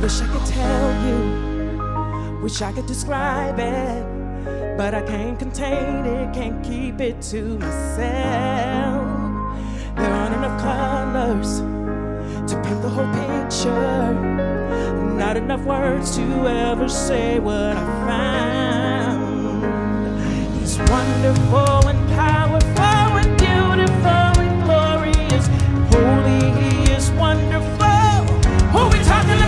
wish I could tell you, wish I could describe it, but I can't contain it, can't keep it to myself. There aren't enough colors to paint the whole picture, not enough words to ever say what I found. He's wonderful and powerful and beautiful and glorious, holy, he is wonderful. Who we talking about?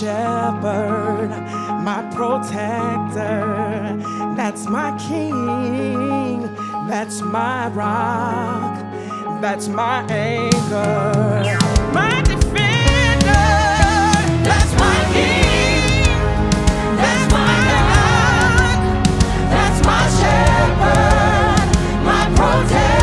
shepherd, my protector. That's my king, that's my rock, that's my anchor. My defender, that's my king. Shepherd, my protector.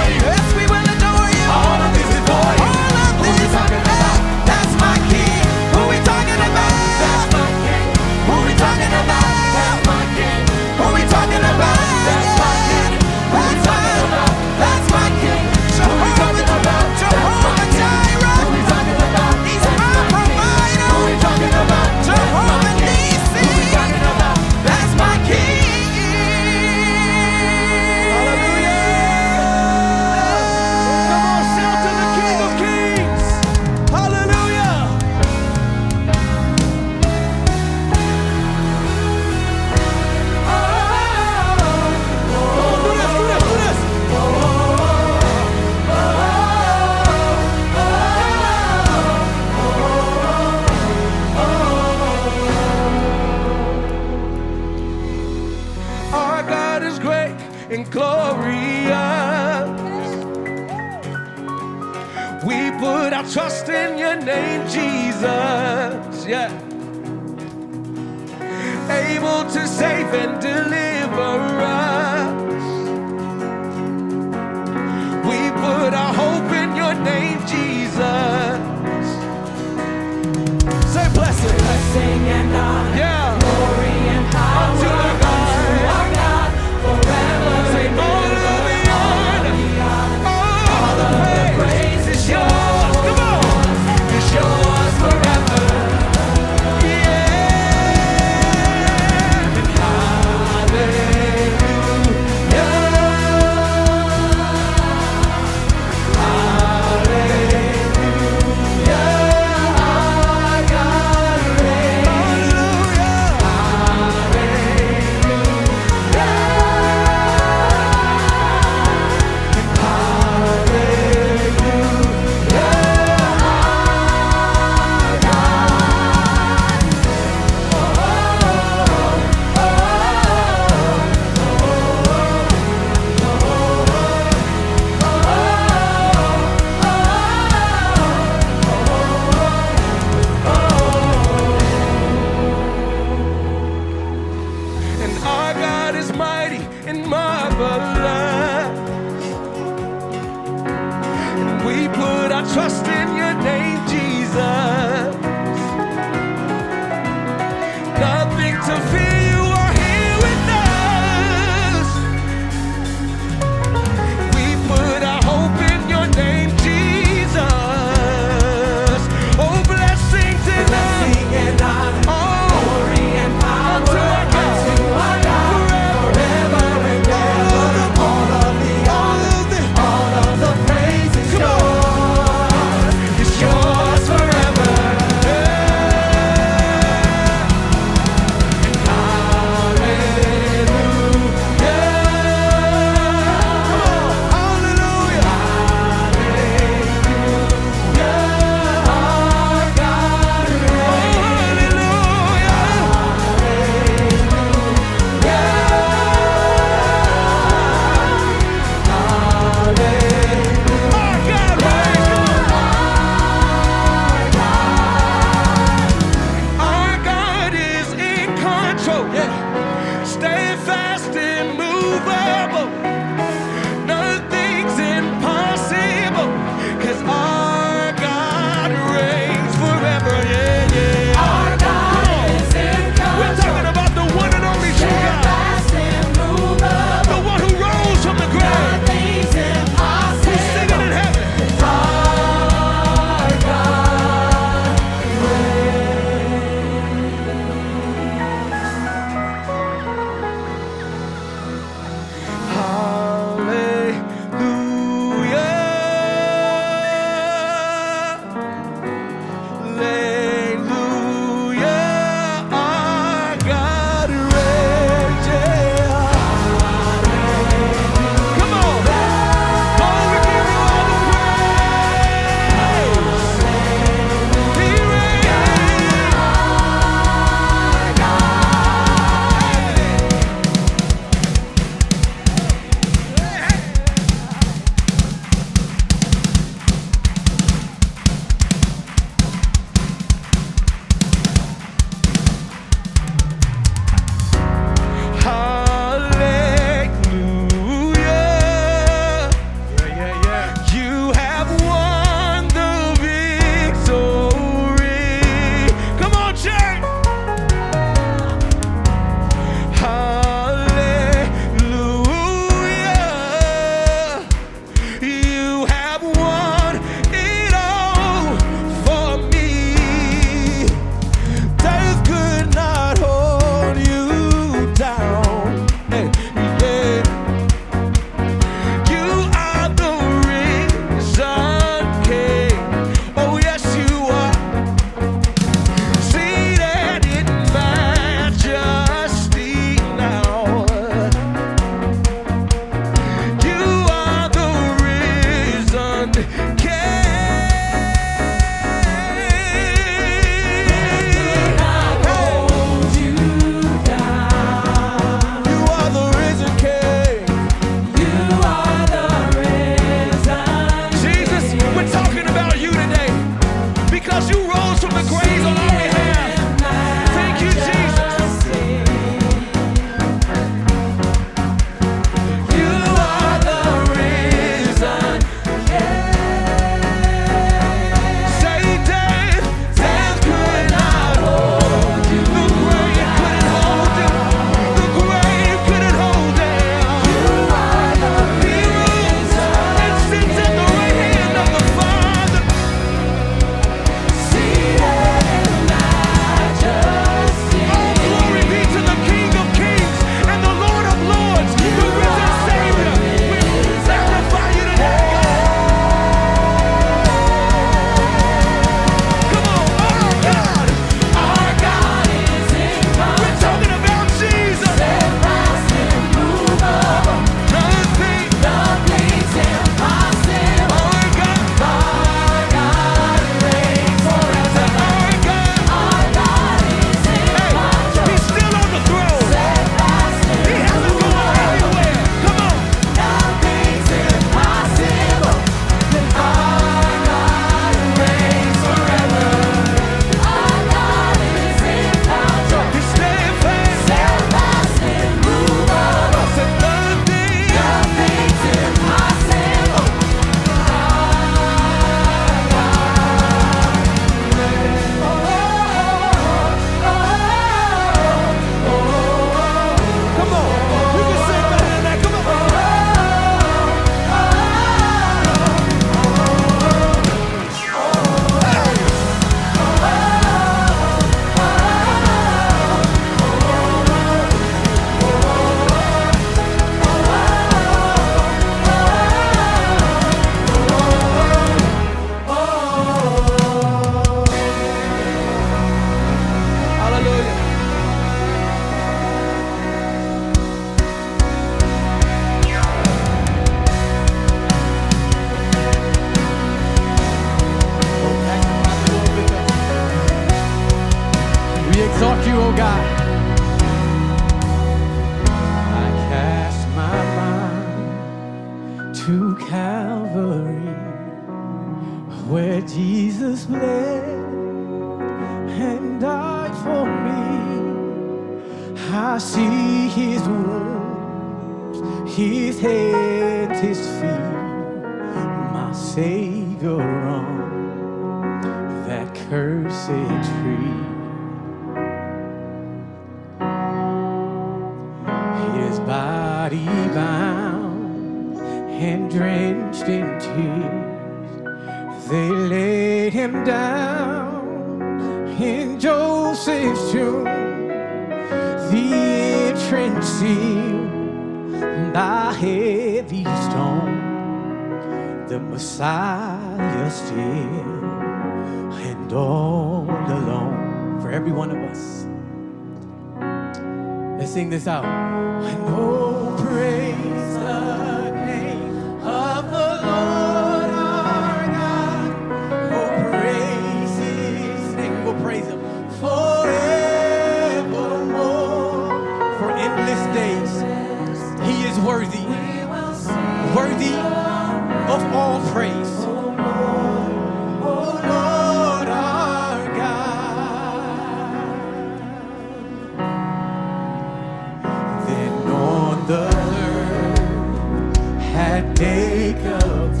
that day comes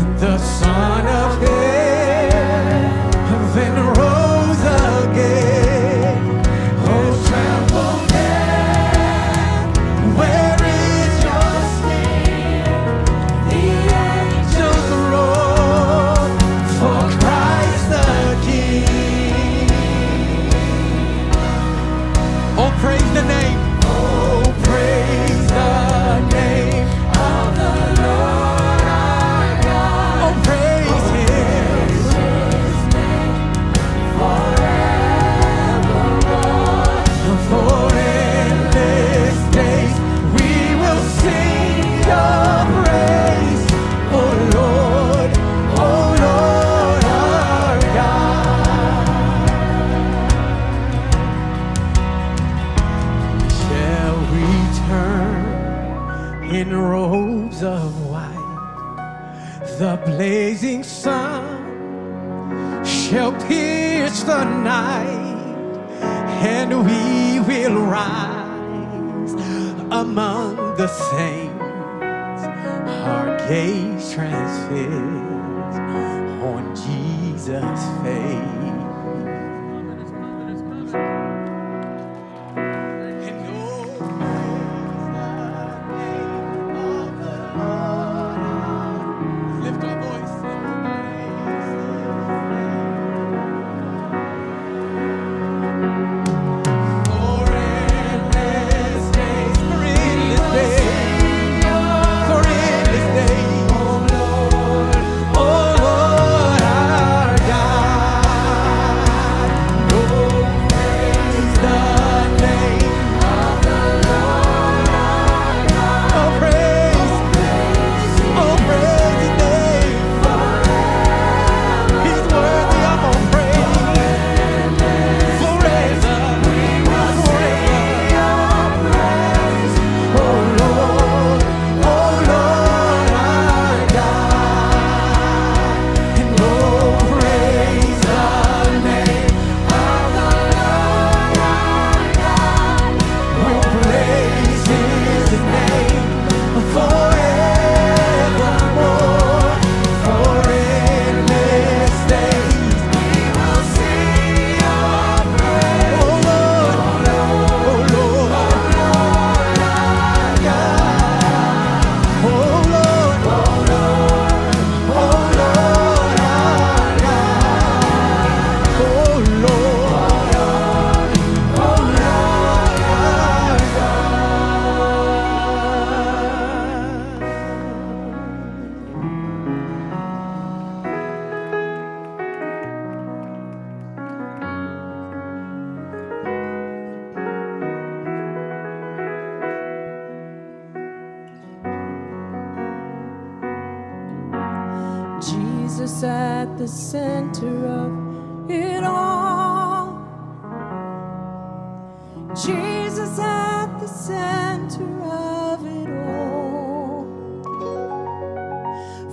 in the Son of God. things our gaze transfixed.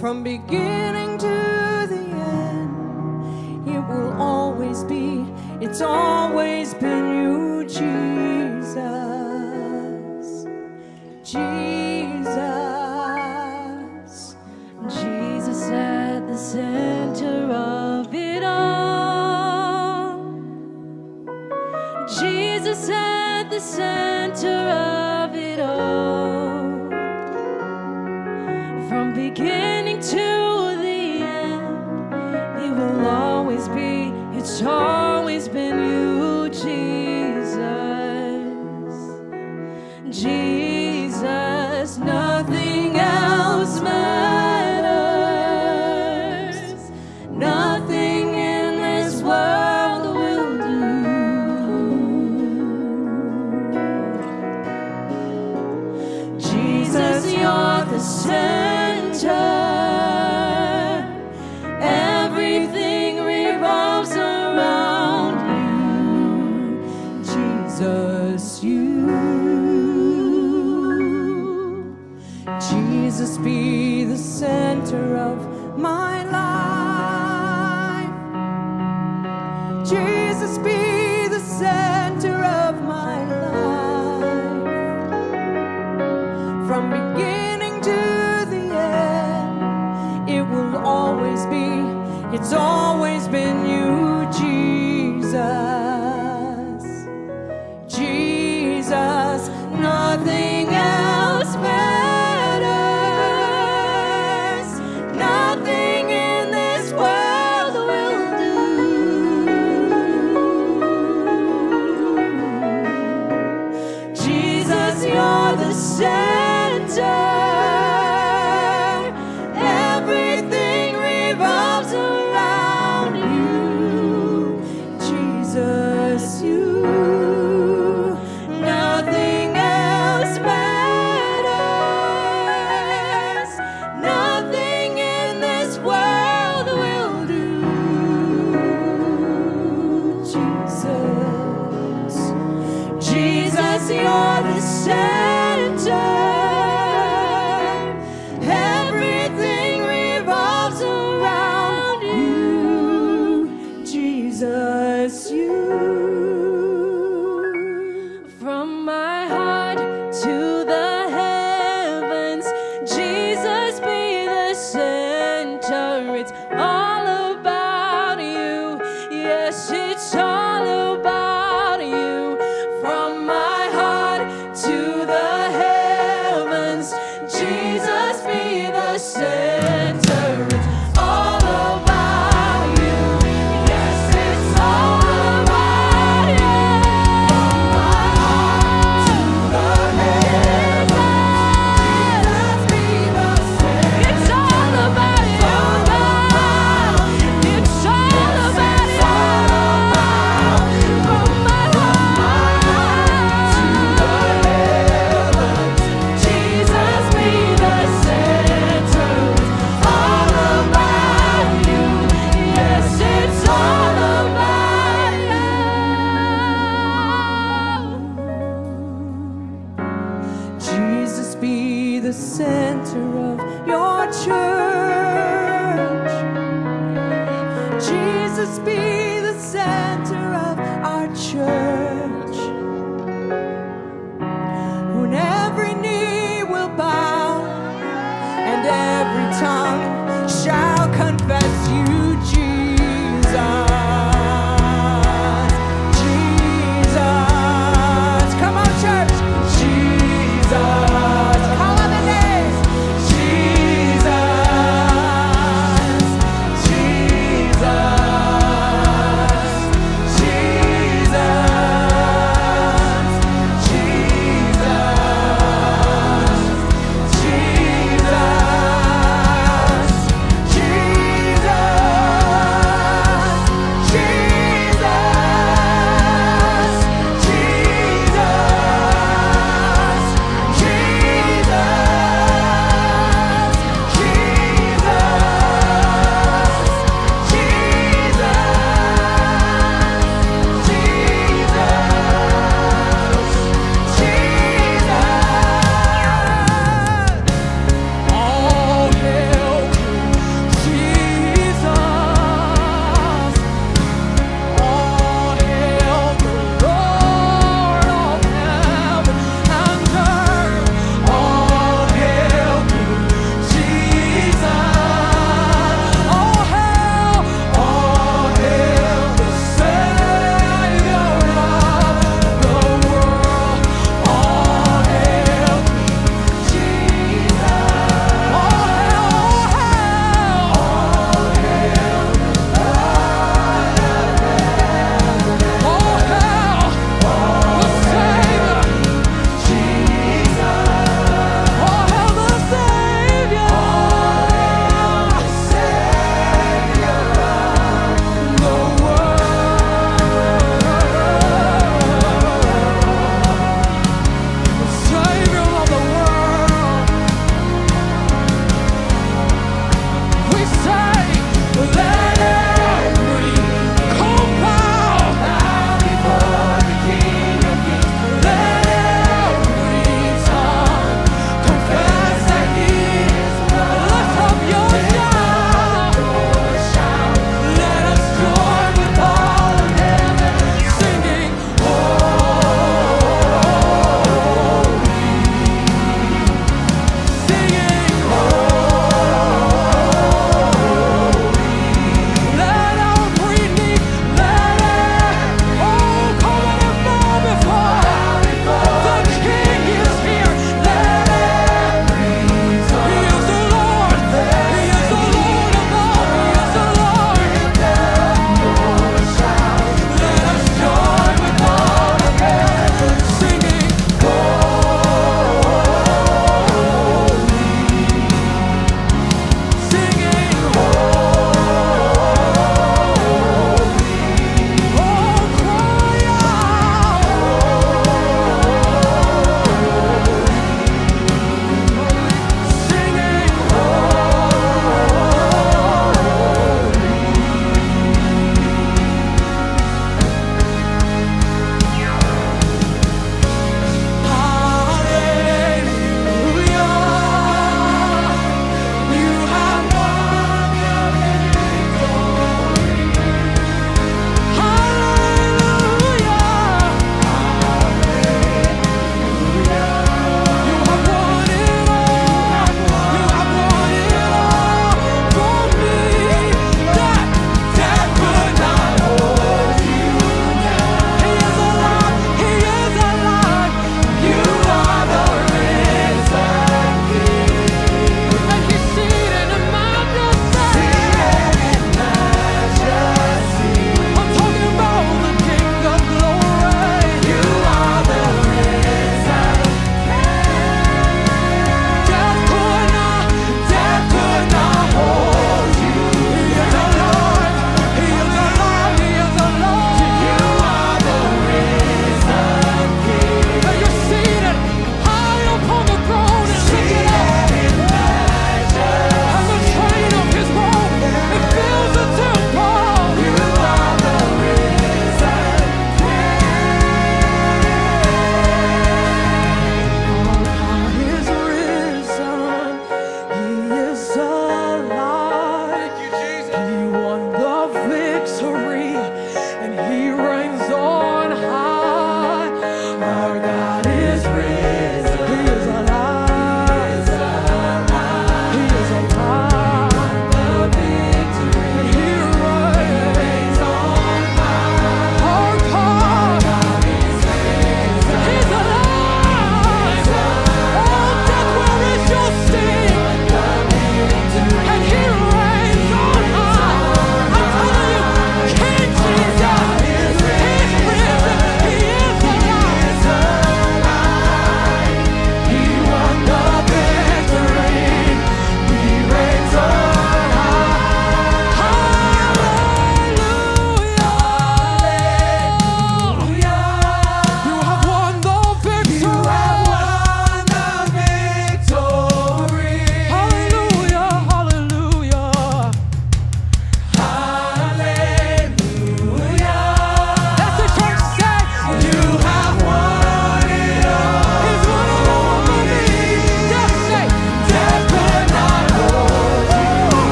from beginning to the end. It will always be, it's always been you, Jesus. the center of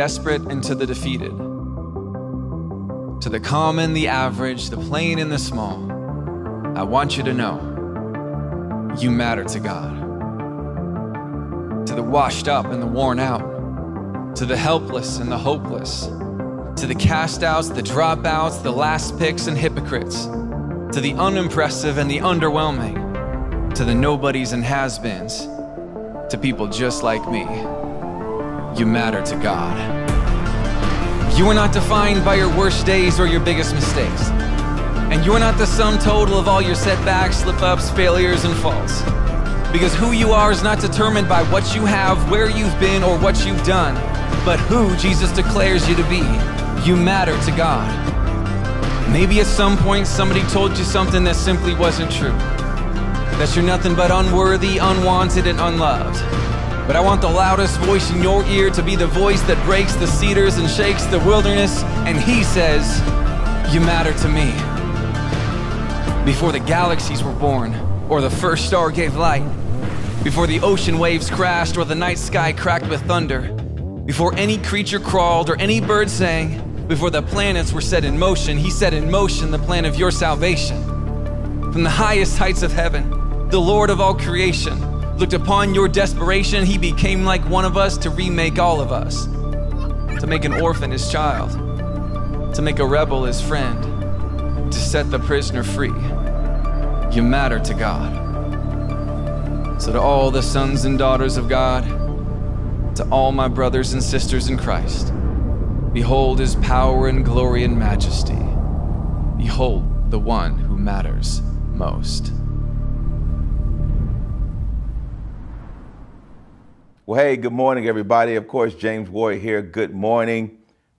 desperate and to the defeated, to the common, the average, the plain, and the small. I want you to know you matter to God. To the washed up and the worn out, to the helpless and the hopeless, to the cast outs, the dropouts, the last picks and hypocrites, to the unimpressive and the underwhelming to the nobodies and has beens, to people just like me. You matter to God. You are not defined by your worst days or your biggest mistakes. And you are not the sum total of all your setbacks, slip ups, failures, and faults. Because who you are is not determined by what you have, where you've been, or what you've done, but who Jesus declares you to be. You matter to God. Maybe at some point somebody told you something that simply wasn't true that you're nothing but unworthy, unwanted, and unloved. But I want the loudest voice in your ear to be the voice that breaks the cedars and shakes the wilderness, and He says, You matter to me. Before the galaxies were born, or the first star gave light, before the ocean waves crashed, or the night sky cracked with thunder, before any creature crawled or any bird sang, before the planets were set in motion, He set in motion the plan of your salvation. From the highest heights of heaven, the Lord of all creation looked upon your desperation. He became like one of us to remake all of us, to make an orphan his child, to make a rebel his friend, to set the prisoner free. You matter to God. So, to all the sons and daughters of God, to all my brothers and sisters in Christ, behold his power and glory and majesty. Behold the one who matters most. Well, hey, good morning, everybody. Of course, James Ward here. Good morning.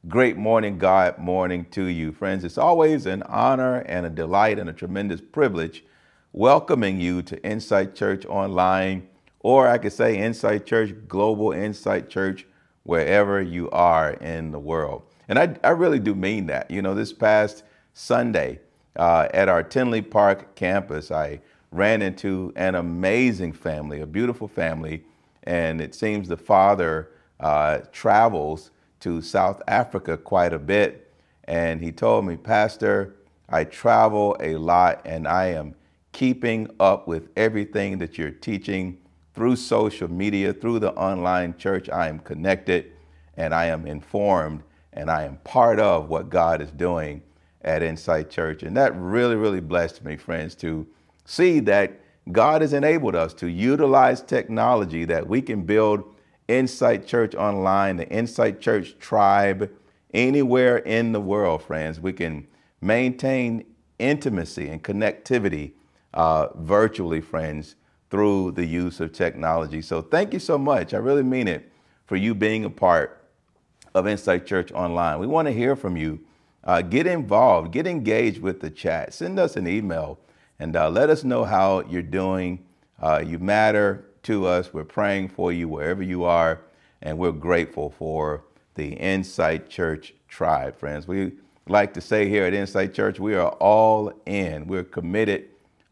Great morning, God morning to you. Friends, it's always an honor and a delight and a tremendous privilege welcoming you to Insight Church Online, or I could say Insight Church, Global Insight Church, wherever you are in the world. And I, I really do mean that. You know, this past Sunday uh, at our Tinley Park campus, I ran into an amazing family, a beautiful family and it seems the father uh, travels to South Africa quite a bit. And he told me, Pastor, I travel a lot and I am keeping up with everything that you're teaching through social media, through the online church. I am connected and I am informed and I am part of what God is doing. at Insight Church. And that really, really blessed me, friends, to see that God has enabled us to utilize technology that we can build Insight Church online, the Insight Church tribe, anywhere in the world, friends. We can maintain intimacy and connectivity uh, virtually, friends, through the use of technology. So thank you so much. I really mean it for you being a part of Insight Church Online. We want to hear from you. Uh, get involved, get engaged with the chat. Send us an email and uh, let us know how you're doing. Uh, you matter to us. We're praying for you wherever you are, and we're grateful for the Insight Church tribe, friends. We like to say here at Insight Church, we are all in. We're committed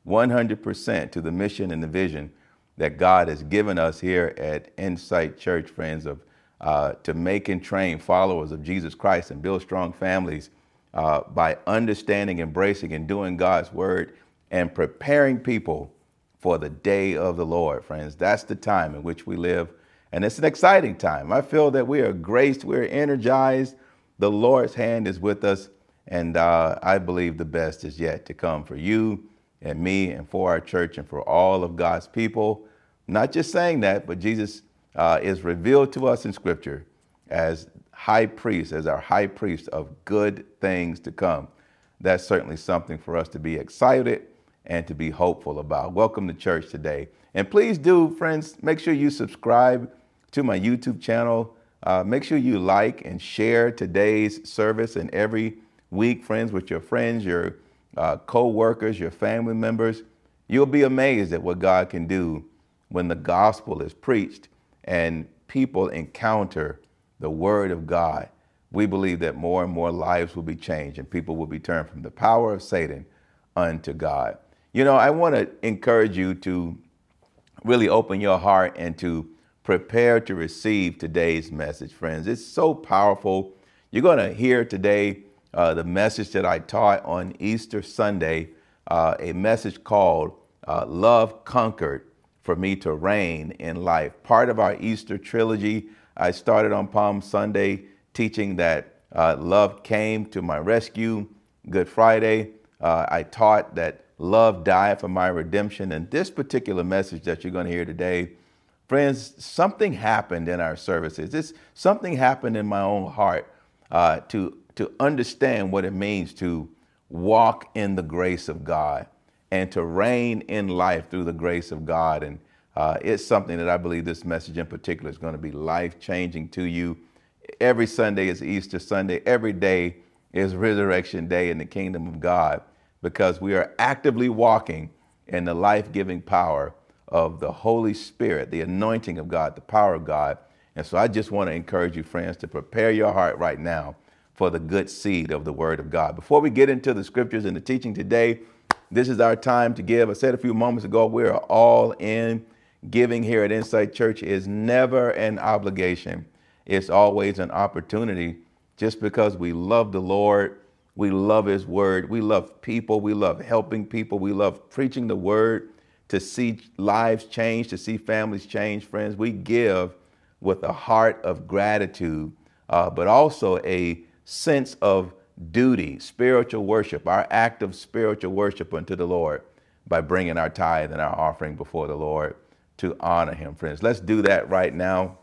100% to the mission and the vision that God has given us here at Insight Church, friends, of uh, to make and train followers of Jesus Christ and build strong families uh, by understanding, embracing, and doing God's word and preparing people for the day of the Lord, friends. That's the time in which we live. And it's an exciting time. I feel that we are graced, we're energized. The Lord's hand is with us. And uh, I believe the best is yet to come for you and me and for our church and for all of God's people. Not just saying that, but Jesus uh, is revealed to us in Scripture as high priest, as our high priest of good things to come. That's certainly something for us to be excited and to be hopeful about. Welcome to church today. And please do, friends, make sure you subscribe to my YouTube channel. Uh, make sure you like and share today's service and every week, friends, with your friends, your uh, co workers, your family members. You'll be amazed at what God can do when the gospel is preached and people encounter the word of God. We believe that more and more lives will be changed and people will be turned from the power of Satan unto God. You know, I want to encourage you to really open your heart and to prepare to receive today's message, friends. It's so powerful. You're going to hear today uh, the message that I taught on Easter Sunday, uh, a message called uh, Love Conquered for Me to Reign in Life. Part of our Easter trilogy, I started on Palm Sunday teaching that uh, love came to my rescue. Good Friday, uh, I taught that love died for my redemption. And this particular message that you're going to hear today, friends, something happened in our services. This something happened in my own heart uh, to to understand what it means to walk in the grace of God and to reign in life through the grace of God. And uh, it's something that I believe this message in particular is going to be life changing to you. Every Sunday is Easter Sunday. Every day is Resurrection Day in the kingdom of God because we are actively walking in the life giving power of the Holy Spirit, the anointing of God, the power of God. And so I just want to encourage you, friends, to prepare your heart right now for the good seed of the Word of God. Before we get into the scriptures and the teaching today, this is our time to give. I said a few moments ago, we are all in. Giving here at Insight Church is never an obligation, it's always an opportunity just because we love the Lord. We love His Word. We love people. We love helping people. We love preaching the Word to see lives change, to see families change, friends. We give with a heart of gratitude, uh, but also a sense of duty, spiritual worship, our act of spiritual worship unto the Lord by bringing our tithe and our offering before the Lord to honor him, friends. Let's do that right now.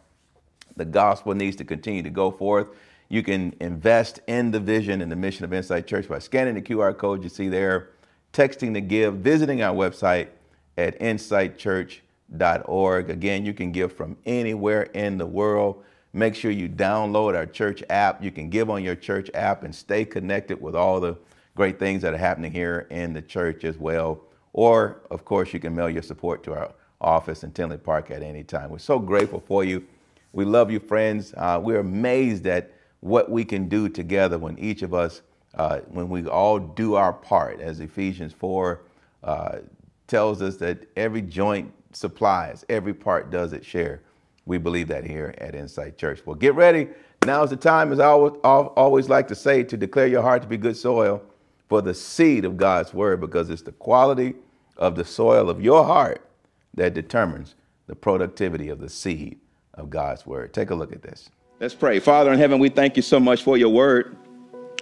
The gospel needs to continue to go forth. You can invest in the vision and the mission of Insight Church by scanning the QR code you see there, texting to give, visiting our website at insightchurch.org. Again, you can give from anywhere in the world. Make sure you download our church app. You can give on your church app and stay connected with all the great things that are happening here in the church as well. Or, of course, you can mail your support to our office in Tinley Park at any time. We're so grateful for you. We love you, friends. Uh, we're amazed at what we can do together when each of us, uh, when we all do our part, as Ephesians 4 uh, tells us that every joint supplies, every part does its share. We believe that here at Insight Church. Well, get ready. Now is the time, as I always like to say, to declare your heart to be good soil for the seed of God's word, because it's the quality of the soil of your heart that determines the productivity of the seed of God's word. Take a look at this. Let's pray. Father in heaven, we thank you so much for your word.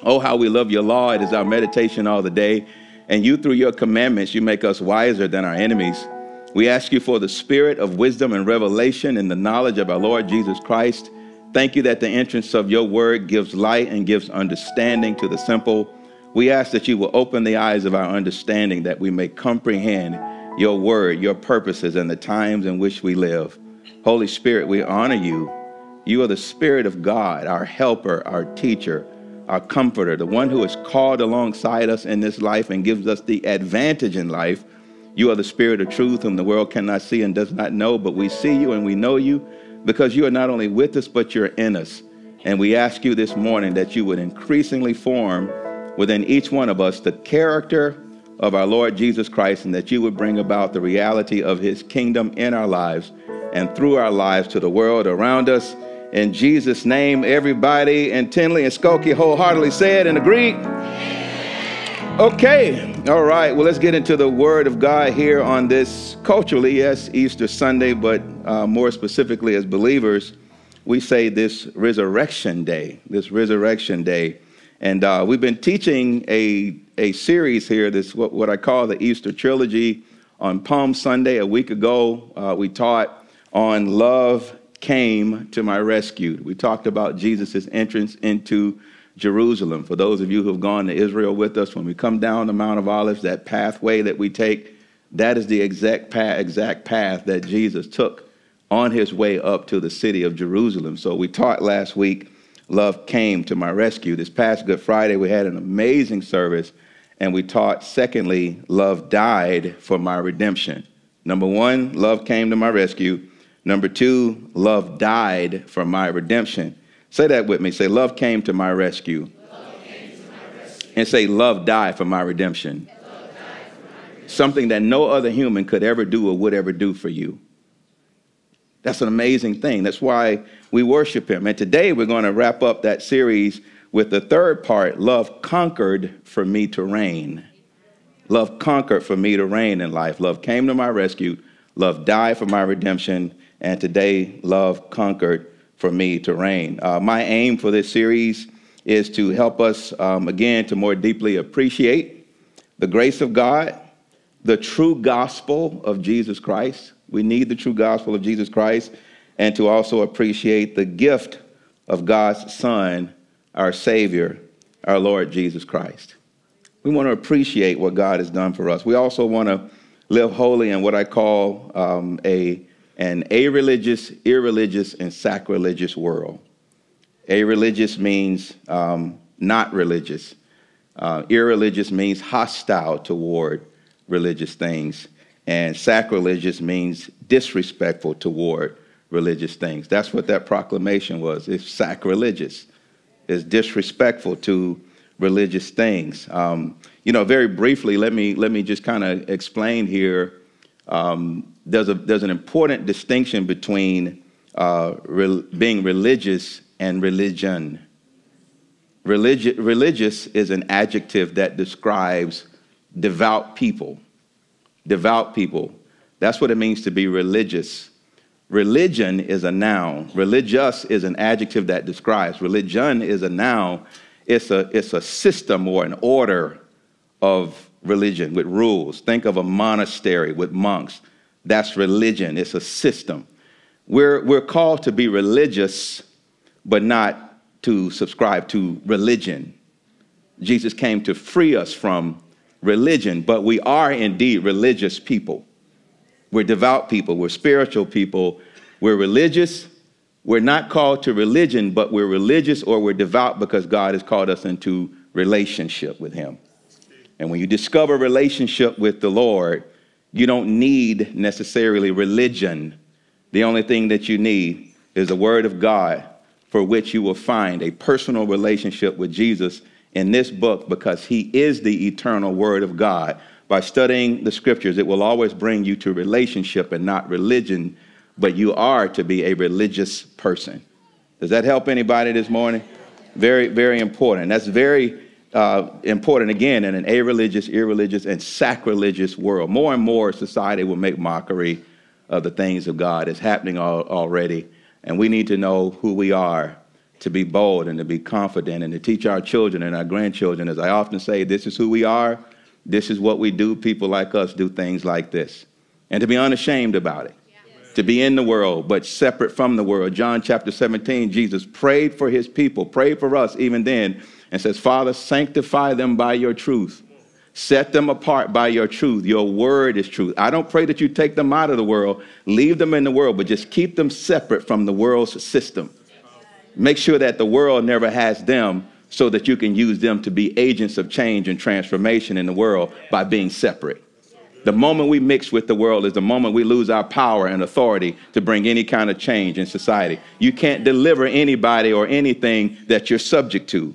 Oh, how we love your law. It is our meditation all the day. And you, through your commandments, you make us wiser than our enemies. We ask you for the spirit of wisdom and revelation in the knowledge of our Lord Jesus Christ. Thank you that the entrance of your word gives light and gives understanding to the simple. We ask that you will open the eyes of our understanding that we may comprehend your word, your purposes, and the times in which we live. Holy Spirit, we honor you. You are the Spirit of God, our helper, our teacher, our comforter, the one who is called alongside us in this life and gives us the advantage in life. You are the Spirit of truth, whom the world cannot see and does not know, but we see you and we know you because you are not only with us, but you're in us. And we ask you this morning that you would increasingly form within each one of us the character of our Lord Jesus Christ and that you would bring about the reality of his kingdom in our lives and through our lives to the world around us. In Jesus' name, everybody in Tinley and Skokie wholeheartedly said and agreed. Okay, all right. Well, let's get into the Word of God here on this culturally, yes, Easter Sunday, but uh, more specifically as believers, we say this Resurrection Day, this Resurrection Day. And uh, we've been teaching a, a series here, this what, what I call the Easter Trilogy. On Palm Sunday, a week ago, uh, we taught on Love Came to My Rescue. We talked about Jesus' entrance into Jerusalem. For those of you who have gone to Israel with us, when we come down the Mount of Olives, that pathway that we take, that is the exact path, exact path that Jesus took on his way up to the city of Jerusalem. So we taught last week, Love Came to My Rescue. This past Good Friday, we had an amazing service, and we taught, secondly, Love Died for My Redemption. Number one, Love Came to My Rescue. Number two, Love Died for My Redemption. Say that with me. Say, Love came to my rescue. And say, Love died for my redemption. Something that no other human could ever do or would ever do for you. That's an amazing thing. That's why we worship him. And today we're going to wrap up that series with the third part Love conquered for me to reign. Love conquered for me to reign in life. Love came to my rescue. Love died for my redemption. And today, love conquered for me to reign. Uh, my aim for this series is to help us, um, again, to more deeply appreciate the grace of God, the true gospel of Jesus Christ. We need the true gospel of Jesus Christ, and to also appreciate the gift of God's Son, our Savior, our Lord Jesus Christ. We want to appreciate what God has done for us. We also want to live holy in what I call um, a an a-religious, irreligious, and sacrilegious world. A-religious means um, not religious. Uh, irreligious means hostile toward religious things. And sacrilegious means disrespectful toward religious things. That's what that proclamation was. It's sacrilegious. It's disrespectful to religious things. Um, you know, very briefly, let me let me just kind of explain here um, there's, a, there's an important distinction between uh, re- being religious and religion. Religi- religious is an adjective that describes devout people. Devout people. That's what it means to be religious. Religion is a noun. Religious is an adjective that describes. Religion is a noun. It's a, it's a system or an order of religion with rules. Think of a monastery with monks. That's religion, it's a system. We're, we're called to be religious, but not to subscribe to religion. Jesus came to free us from religion, but we are indeed religious people. We're devout people, we're spiritual people, we're religious. We're not called to religion, but we're religious or we're devout because God has called us into relationship with Him. And when you discover relationship with the Lord, you don't need necessarily religion. The only thing that you need is the Word of God, for which you will find a personal relationship with Jesus in this book because He is the eternal Word of God. By studying the Scriptures, it will always bring you to relationship and not religion, but you are to be a religious person. Does that help anybody this morning? Very, very important. That's very uh, important again in an a-religious, irreligious, and sacrilegious world. More and more, society will make mockery of the things of God. It's happening all, already, and we need to know who we are to be bold and to be confident and to teach our children and our grandchildren. As I often say, this is who we are, this is what we do. People like us do things like this. And to be unashamed about it. To be in the world, but separate from the world. John chapter 17, Jesus prayed for his people, prayed for us even then, and says, Father, sanctify them by your truth. Set them apart by your truth. Your word is truth. I don't pray that you take them out of the world, leave them in the world, but just keep them separate from the world's system. Make sure that the world never has them so that you can use them to be agents of change and transformation in the world by being separate. The moment we mix with the world is the moment we lose our power and authority to bring any kind of change in society. You can't deliver anybody or anything that you're subject to.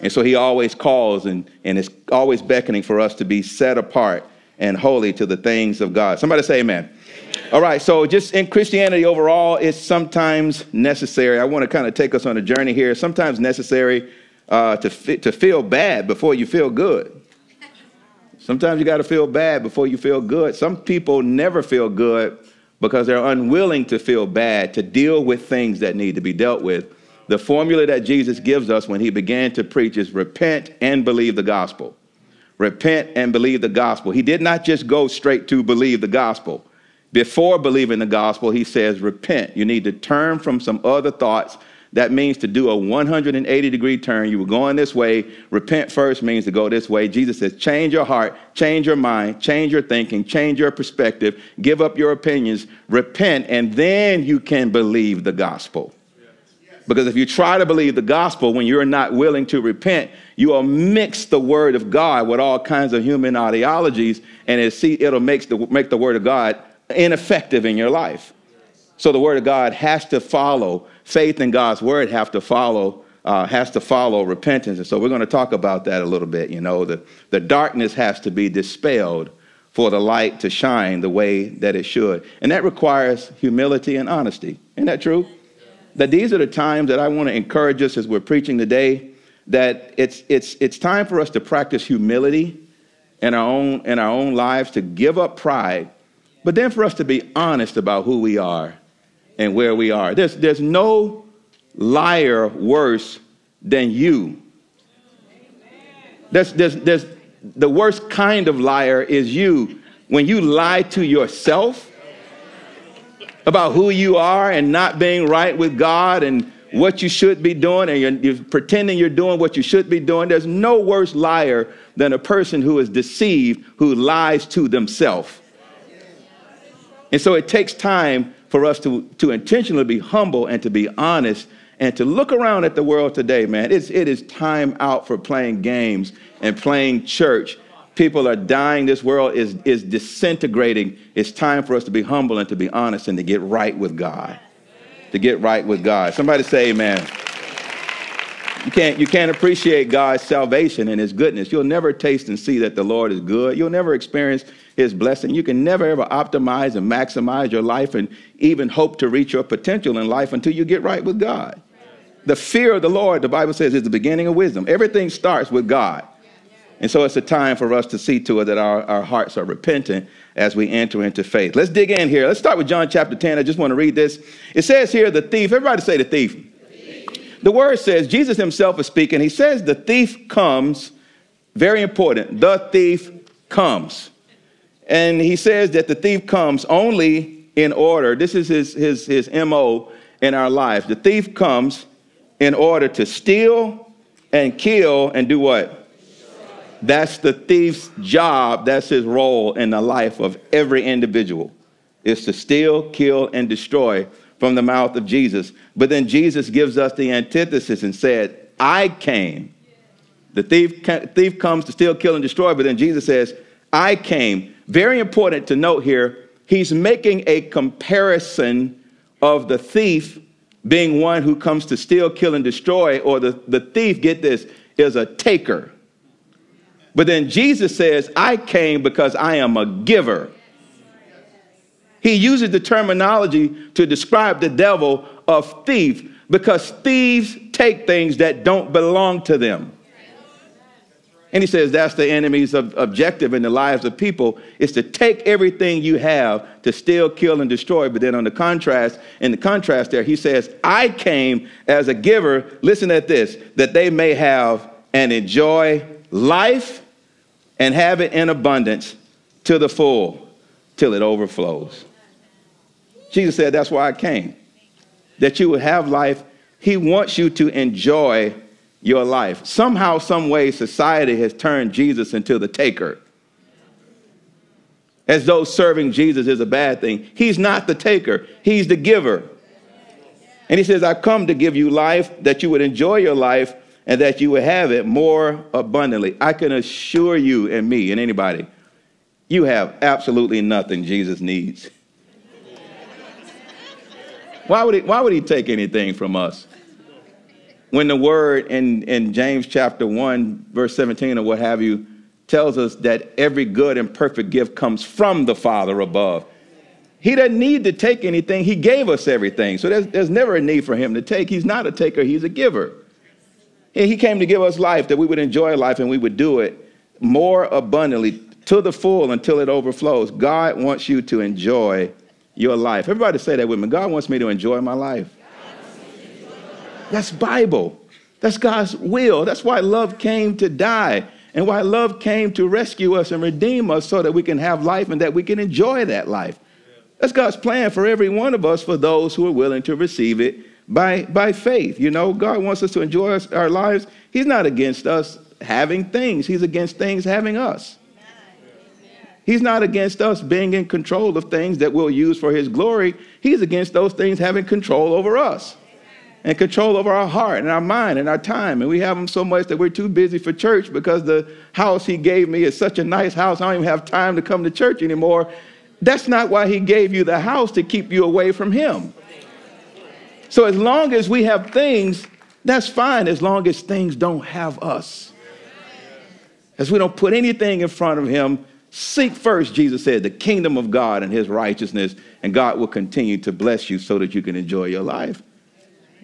And so he always calls and, and is always beckoning for us to be set apart and holy to the things of God. Somebody say amen. All right, so just in Christianity overall, it's sometimes necessary. I want to kind of take us on a journey here. Sometimes necessary uh, to, fi- to feel bad before you feel good. Sometimes you got to feel bad before you feel good. Some people never feel good because they're unwilling to feel bad, to deal with things that need to be dealt with. The formula that Jesus gives us when he began to preach is repent and believe the gospel. Repent and believe the gospel. He did not just go straight to believe the gospel. Before believing the gospel, he says, repent. You need to turn from some other thoughts. That means to do a 180 degree turn. You were going this way. Repent first means to go this way. Jesus says, change your heart, change your mind, change your thinking, change your perspective, give up your opinions, repent, and then you can believe the gospel. Because if you try to believe the gospel when you're not willing to repent, you will mix the word of God with all kinds of human ideologies, and it'll make the, make the word of God ineffective in your life. So the word of God has to follow faith in God's word. Have to follow uh, has to follow repentance, and so we're going to talk about that a little bit. You know, the the darkness has to be dispelled for the light to shine the way that it should, and that requires humility and honesty. Isn't that true? That these are the times that I want to encourage us as we're preaching today. That it's it's it's time for us to practice humility in our own in our own lives to give up pride but then for us to be honest about who we are and where we are. There's, there's no liar worse than you. There's, there's, there's, the worst kind of liar is you. When you lie to yourself about who you are and not being right with God and what you should be doing, and you're, you're pretending you're doing what you should be doing, there's no worse liar than a person who is deceived, who lies to themselves. And so it takes time for us to, to intentionally be humble and to be honest and to look around at the world today, man. It's, it is time out for playing games and playing church. People are dying. This world is, is disintegrating. It's time for us to be humble and to be honest and to get right with God. To get right with God. Somebody say amen. You can't, you can't appreciate God's salvation and his goodness. You'll never taste and see that the Lord is good. You'll never experience his blessing. You can never ever optimize and maximize your life and even hope to reach your potential in life until you get right with God. The fear of the Lord, the Bible says, is the beginning of wisdom. Everything starts with God. And so it's a time for us to see to it that our, our hearts are repentant as we enter into faith. Let's dig in here. Let's start with John chapter 10. I just want to read this. It says here, the thief, everybody say the thief. The word says, Jesus himself is speaking. He says, the thief comes, very important, the thief comes. And he says that the thief comes only in order, this is his, his, his MO in our lives. The thief comes in order to steal and kill and do what? That's the thief's job. That's his role in the life of every individual is to steal, kill, and destroy from the mouth of Jesus. But then Jesus gives us the antithesis and said, I came. The thief, thief comes to steal, kill, and destroy, but then Jesus says, I came very important to note here, he's making a comparison of the thief being one who comes to steal, kill, and destroy, or the, the thief, get this, is a taker. But then Jesus says, I came because I am a giver. He uses the terminology to describe the devil of thief because thieves take things that don't belong to them. And he says that's the enemy's ob- objective in the lives of people is to take everything you have to steal, kill, and destroy. But then on the contrast, in the contrast there, he says, I came as a giver, listen at this, that they may have and enjoy life and have it in abundance to the full till it overflows. Jesus said, That's why I came, that you would have life. He wants you to enjoy your life. Somehow, some way, society has turned Jesus into the taker. As though serving Jesus is a bad thing. He's not the taker, He's the giver. And He says, I come to give you life, that you would enjoy your life, and that you would have it more abundantly. I can assure you and me and anybody, you have absolutely nothing Jesus needs. Why would he, why would he take anything from us? when the word in, in James chapter 1, verse 17 or what have you, tells us that every good and perfect gift comes from the Father above. He doesn't need to take anything. He gave us everything. So there's, there's never a need for him to take. He's not a taker, he's a giver. He came to give us life, that we would enjoy life and we would do it more abundantly to the full until it overflows. God wants you to enjoy your life. Everybody say that with me. God wants me to enjoy my life. That's Bible. That's God's will. That's why love came to die and why love came to rescue us and redeem us so that we can have life and that we can enjoy that life. That's God's plan for every one of us for those who are willing to receive it by, by faith. You know, God wants us to enjoy us, our lives. He's not against us having things, He's against things having us. He's not against us being in control of things that we'll use for His glory. He's against those things having control over us and control over our heart and our mind and our time. And we have them so much that we're too busy for church because the house he gave me is such a nice house. I don't even have time to come to church anymore. That's not why he gave you the house to keep you away from him. So as long as we have things, that's fine as long as things don't have us. As we don't put anything in front of him, seek first, Jesus said, the kingdom of God and his righteousness, and God will continue to bless you so that you can enjoy your life.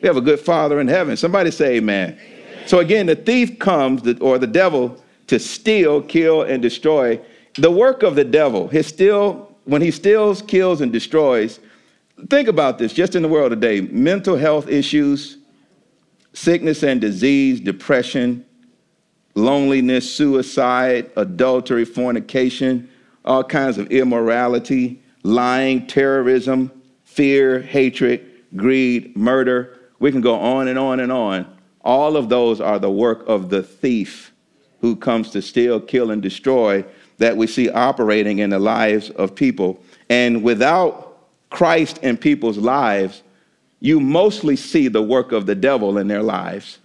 We have a good Father in heaven. Somebody say amen. amen. So again, the thief comes, or the devil, to steal, kill, and destroy. The work of the devil, his steal, when he steals, kills, and destroys, think about this just in the world today mental health issues, sickness and disease, depression, loneliness, suicide, adultery, fornication, all kinds of immorality, lying, terrorism, fear, hatred, greed, murder, we can go on and on and on. All of those are the work of the thief who comes to steal, kill, and destroy that we see operating in the lives of people. And without Christ in people's lives, you mostly see the work of the devil in their lives.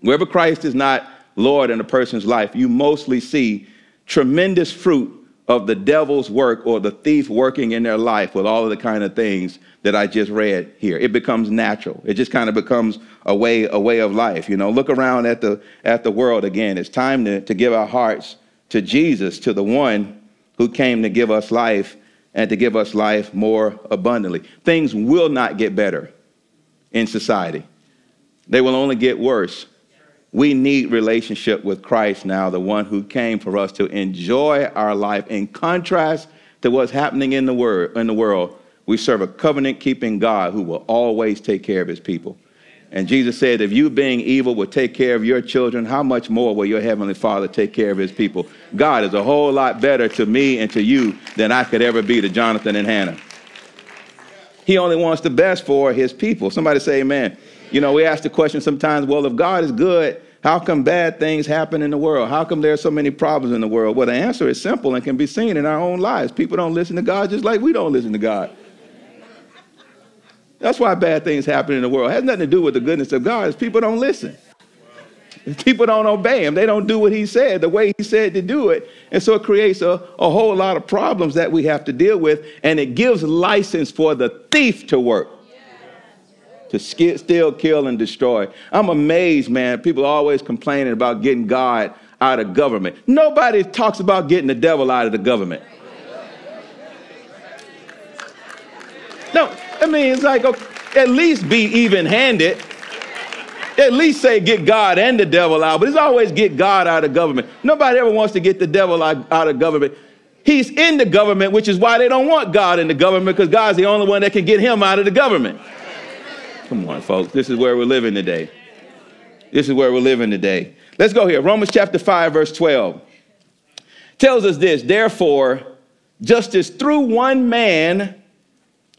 Wherever Christ is not Lord in a person's life, you mostly see tremendous fruit of the devil's work or the thief working in their life with all of the kind of things that I just read here. It becomes natural. It just kind of becomes a way, a way of life. You know, look around at the at the world again. It's time to, to give our hearts to Jesus, to the one who came to give us life and to give us life more abundantly. Things will not get better in society. They will only get worse we need relationship with Christ now, the one who came for us to enjoy our life. In contrast to what's happening in the, word, in the world, we serve a covenant keeping God who will always take care of his people. And Jesus said, if you being evil will take care of your children, how much more will your heavenly Father take care of his people? God is a whole lot better to me and to you than I could ever be to Jonathan and Hannah. He only wants the best for his people. Somebody say amen. You know, we ask the question sometimes, well, if God is good, how come bad things happen in the world? How come there are so many problems in the world? Well, the answer is simple and can be seen in our own lives. People don't listen to God just like we don't listen to God. That's why bad things happen in the world. It has nothing to do with the goodness of God. It's people don't listen. People don't obey him. They don't do what he said the way he said to do it. And so it creates a, a whole lot of problems that we have to deal with. And it gives license for the thief to work to steal, kill, and destroy. I'm amazed, man. People are always complaining about getting God out of government. Nobody talks about getting the devil out of the government. No, I mean, it's like, okay, at least be even handed. at least say get God and the devil out, but it's always get God out of government. Nobody ever wants to get the devil out, out of government. He's in the government, which is why they don't want God in the government, because God's the only one that can get him out of the government. Come on, folks. This is where we're living today. This is where we're living today. Let's go here. Romans chapter 5, verse 12 tells us this Therefore, just as through one man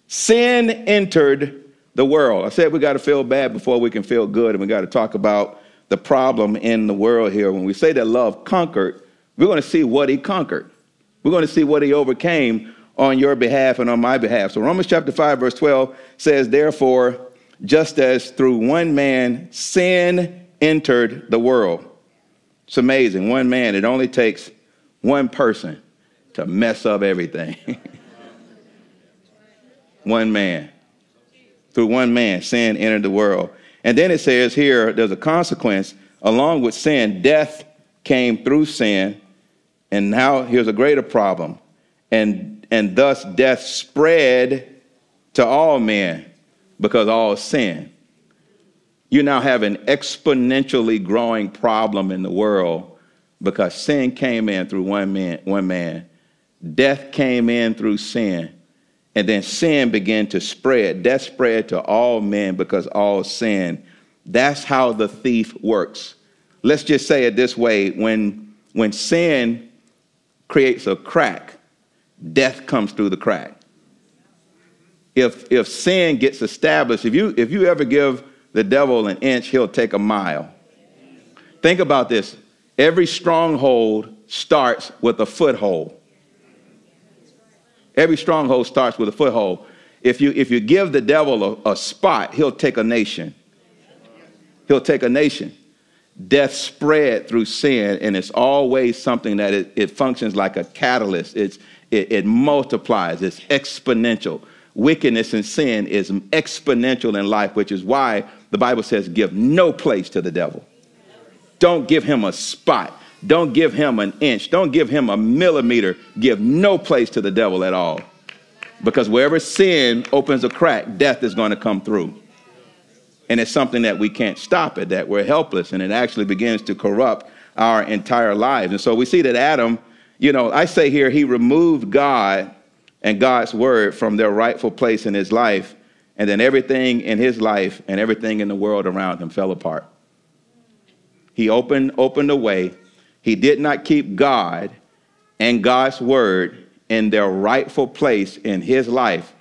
sin entered the world. I said we got to feel bad before we can feel good, and we got to talk about the problem in the world here. When we say that love conquered, we're going to see what he conquered. We're going to see what he overcame on your behalf and on my behalf. So Romans chapter 5 verse 12 says, "Therefore, just as through one man sin entered the world." It's amazing. One man, it only takes one person to mess up everything. one man. Through one man, sin entered the world. And then it says here, there's a consequence. Along with sin, death came through sin. And now here's a greater problem. And, and thus death spread to all men because all sin. You now have an exponentially growing problem in the world because sin came in through one man, one man. Death came in through sin. And then sin began to spread. Death spread to all men because all sin. That's how the thief works. Let's just say it this way when, when sin creates a crack, death comes through the crack. If, if sin gets established, if you, if you ever give the devil an inch, he'll take a mile. Think about this every stronghold starts with a foothold. Every stronghold starts with a foothold. If you, if you give the devil a, a spot, he'll take a nation. He'll take a nation. Death spread through sin, and it's always something that it, it functions like a catalyst. It's, it, it multiplies, it's exponential. Wickedness and sin is exponential in life, which is why the Bible says, give no place to the devil. Don't give him a spot. Don't give him an inch. Don't give him a millimeter. Give no place to the devil at all. Because wherever sin opens a crack, death is going to come through. And it's something that we can't stop it, that we're helpless, and it actually begins to corrupt our entire lives. And so we see that Adam, you know, I say here, he removed God and God's word from their rightful place in his life, and then everything in his life and everything in the world around him fell apart. He opened, opened a way he did not keep God and God's word in their rightful place in his life.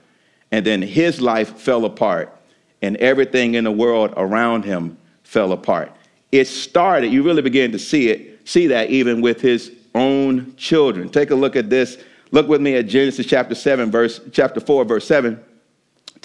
And then his life fell apart, and everything in the world around him fell apart. It started, you really begin to see it, see that even with his own children. Take a look at this. Look with me at Genesis chapter 7, verse chapter 4, verse 7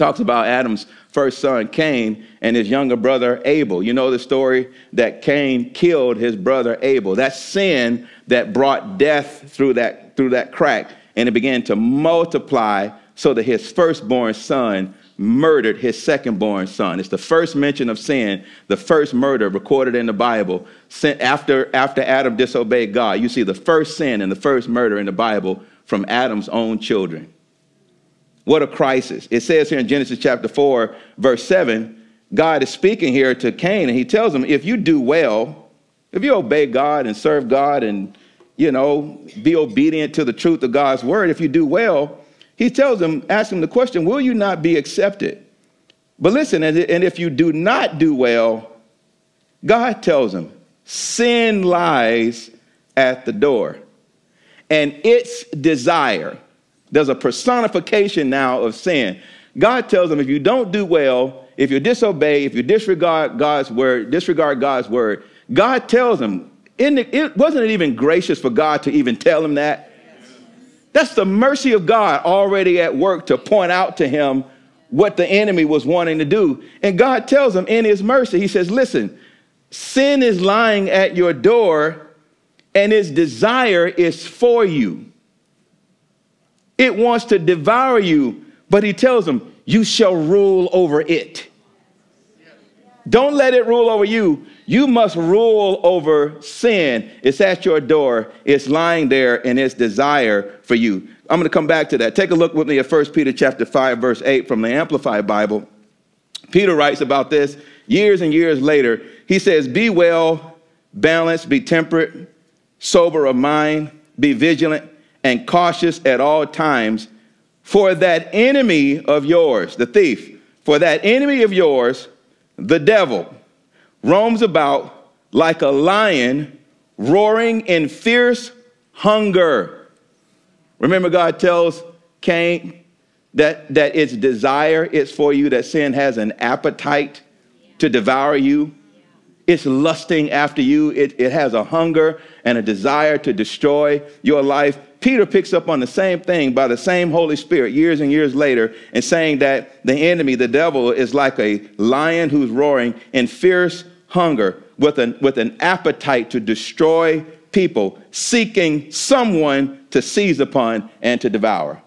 talks about Adam's first son, Cain, and his younger brother, Abel. You know the story that Cain killed his brother Abel. That sin that brought death through that, through that crack, and it began to multiply so that his firstborn son murdered his secondborn son. It's the first mention of sin, the first murder recorded in the Bible. After, after Adam disobeyed God, you see the first sin and the first murder in the Bible from Adam's own children. What a crisis. It says here in Genesis chapter 4, verse 7, God is speaking here to Cain, and he tells him, if you do well, if you obey God and serve God and, you know, be obedient to the truth of God's word, if you do well, he tells him, asks him the question, will you not be accepted? But listen, and if you do not do well, God tells him, sin lies at the door. And its desire, there's a personification now of sin. God tells them if you don't do well, if you disobey, if you disregard God's word, disregard God's word, God tells them, it, wasn't it even gracious for God to even tell him that? That's the mercy of God already at work to point out to him what the enemy was wanting to do. And God tells him in his mercy, he says, listen, sin is lying at your door and its desire is for you. It wants to devour you, but he tells them, You shall rule over it. Don't let it rule over you. You must rule over sin. It's at your door, it's lying there, and its desire for you. I'm going to come back to that. Take a look with me at 1 Peter chapter 5, verse 8 from the Amplified Bible. Peter writes about this. years and years later, he says, Be well, balanced, be temperate, sober of mind, be vigilant, and cautious at all times. For that enemy of yours, the thief, for that enemy of yours, the devil, roams about like a lion, roaring in fierce hunger. Remember, God tells Cain that, that its desire is for you, that sin has an appetite to devour you. It's lusting after you. It, it has a hunger and a desire to destroy your life. Peter picks up on the same thing by the same Holy Spirit years and years later and saying that the enemy, the devil, is like a lion who's roaring in fierce hunger with an, with an appetite to destroy people, seeking someone to seize upon and to devour.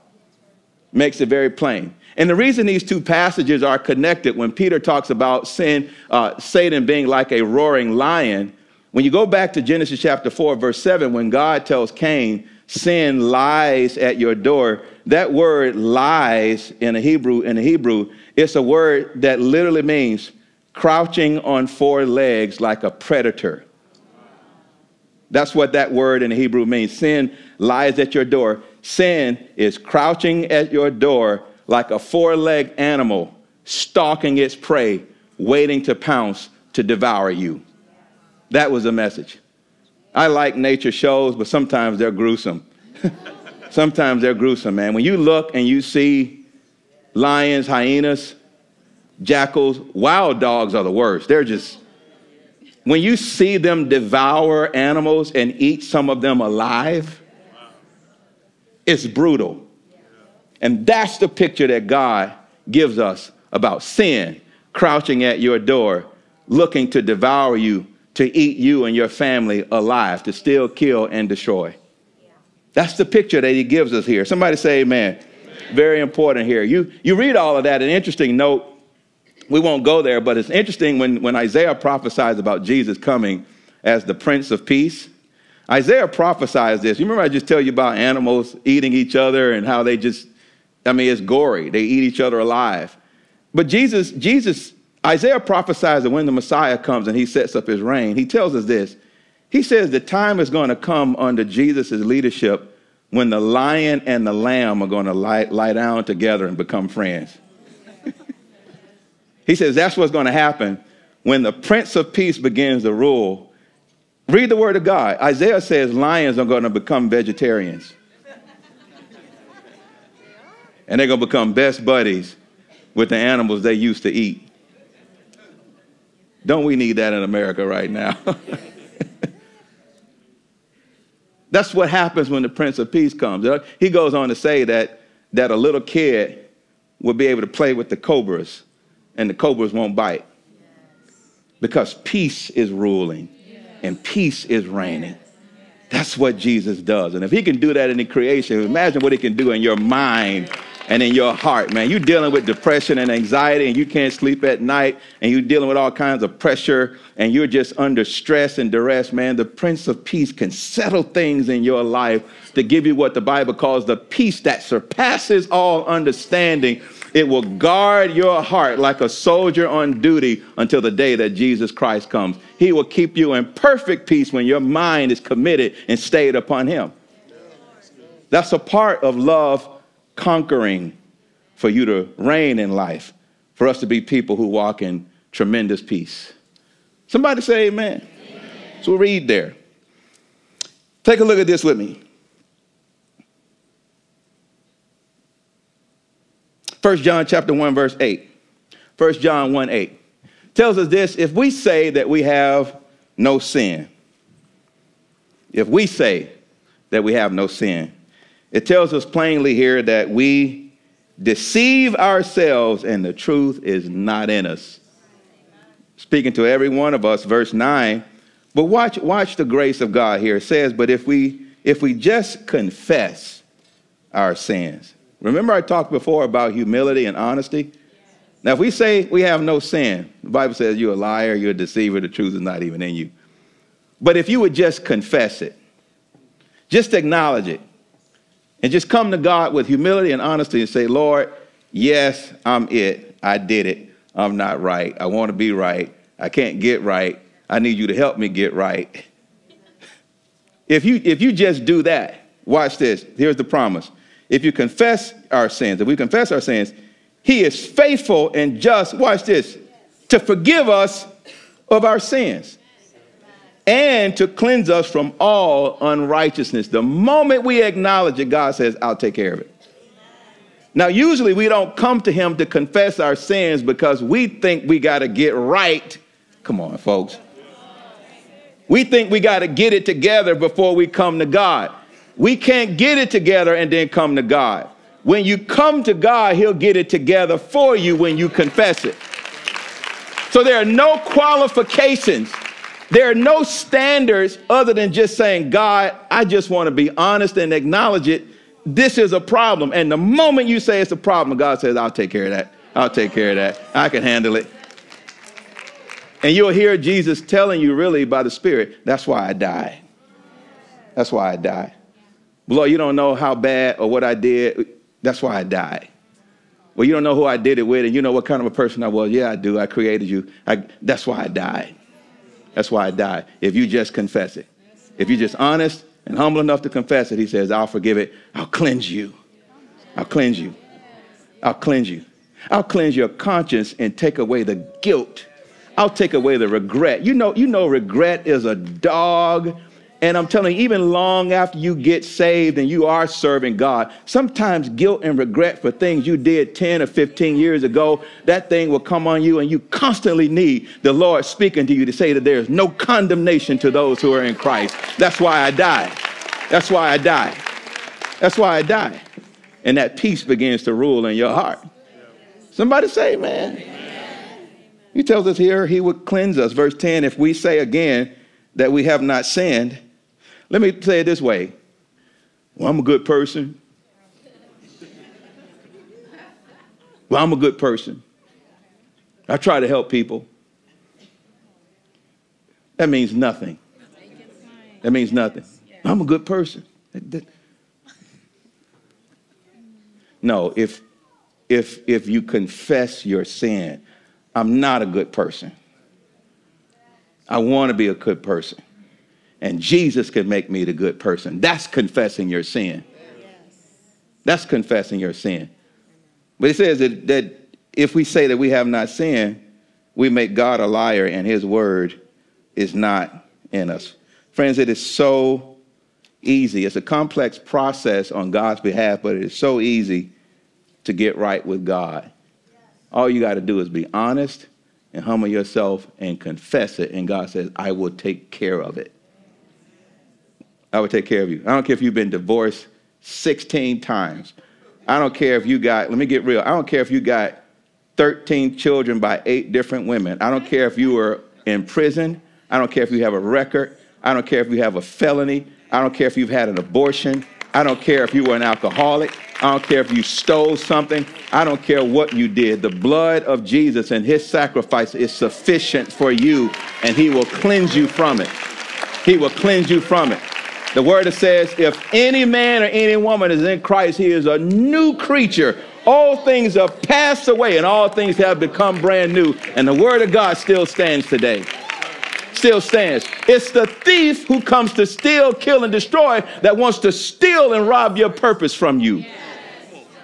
Makes it very plain. And the reason these two passages are connected when Peter talks about sin, uh, Satan being like a roaring lion, when you go back to Genesis chapter 4, verse 7, when God tells Cain, sin lies at your door, that word lies in a Hebrew, in a Hebrew, it's a word that literally means crouching on four legs like a predator. That's what that word in the Hebrew means. Sin lies at your door. Sin is crouching at your door like a four legged animal stalking its prey, waiting to pounce to devour you. That was the message. I like nature shows, but sometimes they're gruesome. sometimes they're gruesome, man. When you look and you see lions, hyenas, jackals, wild dogs are the worst. They're just, when you see them devour animals and eat some of them alive, it's brutal. And that's the picture that God gives us about sin crouching at your door, looking to devour you, to eat you and your family alive, to steal, kill, and destroy. That's the picture that he gives us here. Somebody say amen. amen. Very important here. You, you read all of that. An interesting note, we won't go there, but it's interesting when, when Isaiah prophesies about Jesus coming as the Prince of Peace. Isaiah prophesies this. You remember I just tell you about animals eating each other and how they just I mean, it's gory. They eat each other alive. But Jesus, Jesus, Isaiah prophesies that when the Messiah comes and he sets up his reign, he tells us this. He says the time is going to come under Jesus' leadership when the lion and the lamb are going to lie, lie down together and become friends. he says that's what's going to happen when the Prince of Peace begins to rule. Read the word of God. Isaiah says lions are going to become vegetarians and they're going to become best buddies with the animals they used to eat. Don't we need that in America right now? That's what happens when the Prince of Peace comes. Uh, he goes on to say that, that a little kid will be able to play with the cobras and the cobras won't bite because peace is ruling and peace is reigning. That's what Jesus does. And if he can do that in the creation, imagine what he can do in your mind and in your heart, man. You're dealing with depression and anxiety, and you can't sleep at night, and you're dealing with all kinds of pressure, and you're just under stress and duress, man. The Prince of Peace can settle things in your life to give you what the Bible calls the peace that surpasses all understanding. It will guard your heart like a soldier on duty until the day that Jesus Christ comes. He will keep you in perfect peace when your mind is committed and stayed upon Him. That's a part of love conquering, for you to reign in life, for us to be people who walk in tremendous peace. Somebody say amen. amen. So we'll read there. Take a look at this with me. 1 John chapter 1 verse 8. 1 John 1 8 tells us this, if we say that we have no sin, if we say that we have no sin, it tells us plainly here that we deceive ourselves and the truth is not in us. Speaking to every one of us, verse 9. But watch, watch the grace of God here. It says, But if we if we just confess our sins. Remember, I talked before about humility and honesty? Now, if we say we have no sin, the Bible says you're a liar, you're a deceiver, the truth is not even in you. But if you would just confess it, just acknowledge it, and just come to God with humility and honesty and say, Lord, yes, I'm it. I did it. I'm not right. I want to be right. I can't get right. I need you to help me get right. If you, if you just do that, watch this. Here's the promise. If you confess our sins, if we confess our sins, he is faithful and just, watch this, to forgive us of our sins and to cleanse us from all unrighteousness. The moment we acknowledge it, God says, I'll take care of it. Now, usually we don't come to Him to confess our sins because we think we got to get right. Come on, folks. We think we got to get it together before we come to God. We can't get it together and then come to God. When you come to God, He'll get it together for you when you confess it. So there are no qualifications. There are no standards other than just saying, God, I just want to be honest and acknowledge it. This is a problem. And the moment you say it's a problem, God says, I'll take care of that. I'll take care of that. I can handle it. And you'll hear Jesus telling you, really, by the Spirit, that's why I die. That's why I die. Lord, you don't know how bad or what I did. That's why I died. Well, you don't know who I did it with, and you know what kind of a person I was. Yeah, I do. I created you. I, that's why I died. That's why I died. If you just confess it, if you're just honest and humble enough to confess it, he says, I'll forgive it. I'll cleanse you. I'll cleanse you. I'll cleanse you. I'll cleanse your conscience and take away the guilt I'll take away the regret. You know, you know, regret is a dog. And I'm telling you, even long after you get saved and you are serving God, sometimes guilt and regret for things you did 10 or 15 years ago, that thing will come on you, and you constantly need the Lord speaking to you to say that there is no condemnation to those who are in Christ. That's why I die. That's why I die. That's why I die. And that peace begins to rule in your heart. Somebody say, man. He tells us here he would cleanse us. Verse 10 if we say again that we have not sinned, let me say it this way well, I'm a good person. Well, I'm a good person. I try to help people. That means nothing. That means nothing. I'm a good person. No, if if if you confess your sin, I'm not a good person. I want to be a good person. And Jesus can make me the good person. That's confessing your sin. That's confessing your sin. But it says that, that if we say that we have not sinned, we make God a liar and his word is not in us. Friends, it is so easy. It's a complex process on God's behalf, but it is so easy to get right with God. All you got to do is be honest and humble yourself and confess it. And God says, I will take care of it. I will take care of you. I don't care if you've been divorced 16 times. I don't care if you got, let me get real. I don't care if you got 13 children by eight different women. I don't care if you were in prison. I don't care if you have a record. I don't care if you have a felony. I don't care if you've had an abortion. I don't care if you were an alcoholic. I don't care if you stole something. I don't care what you did. The blood of Jesus and his sacrifice is sufficient for you, and he will cleanse you from it. He will cleanse you from it. The word says, if any man or any woman is in Christ, he is a new creature. All things have passed away, and all things have become brand new. And the word of God still stands today still stands. It's the thief who comes to steal, kill, and destroy that wants to steal and rob your purpose from you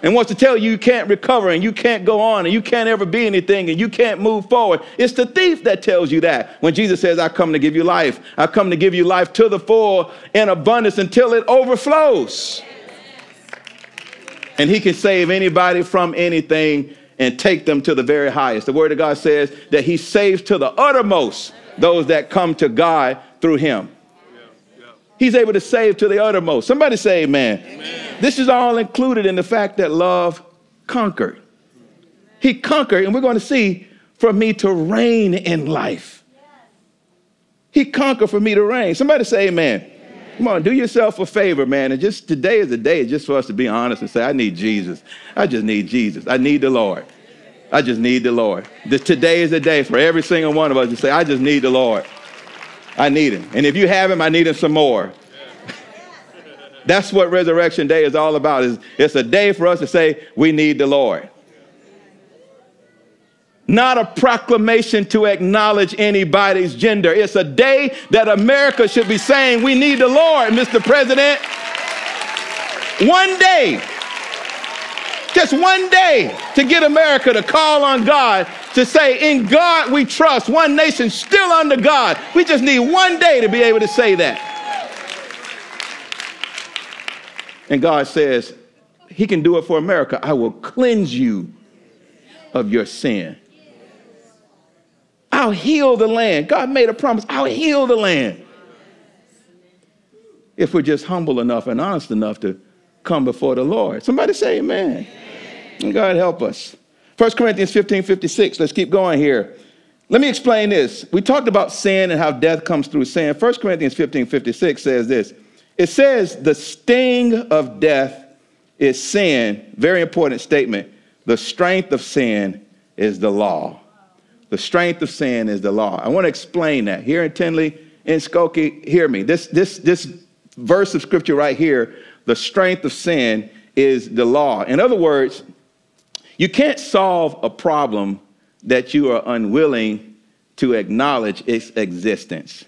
and wants to tell you you can't recover and you can't go on and you can't ever be anything and you can't move forward. It's the thief that tells you that. When Jesus says, I come to give you life, I come to give you life to the full in abundance until it overflows. And he can save anybody from anything and take them to the very highest. The word of God says that he saves to the uttermost those that come to God through him. He's able to save to the uttermost. Somebody say amen. amen. This is all included in the fact that love conquered. He conquered, and we're going to see for me to reign in life. He conquered for me to reign. Somebody say amen. amen. Come on, do yourself a favor, man. And just today is the day just for us to be honest and say, I need Jesus. I just need Jesus. I need the Lord. I just need the Lord. This, today is the day for every single one of us to say, I just need the Lord. I need him. And if you have him, I need him some more. That's what Resurrection Day is all about. Is it's a day for us to say we need the Lord. not a proclamation to acknowledge anybody's gender. It's a day that America should be saying, We need the Lord, Mr. President. One day, just one day to get America to call on God to say, In God we trust, one nation still under God. We just need one day to be able to say that. And God says, He can do it for America. I will cleanse you of your sin. I'll heal the land. God made a promise. I'll heal the land. If we're just humble enough and honest enough to come before the Lord. Somebody say amen. And God help us. 1 Corinthians 15 56. Let's keep going here. Let me explain this. We talked about sin and how death comes through sin. 1 Corinthians 15 56 says this it says, the sting of death is sin. Very important statement. The strength of sin is the law. The strength of sin is the law. I want to explain that. Here in Tinley, in Skokie, hear me. This, this, this verse of scripture right here, the strength of sin is the law. In other words, you can't solve a problem that you are unwilling to acknowledge its existence.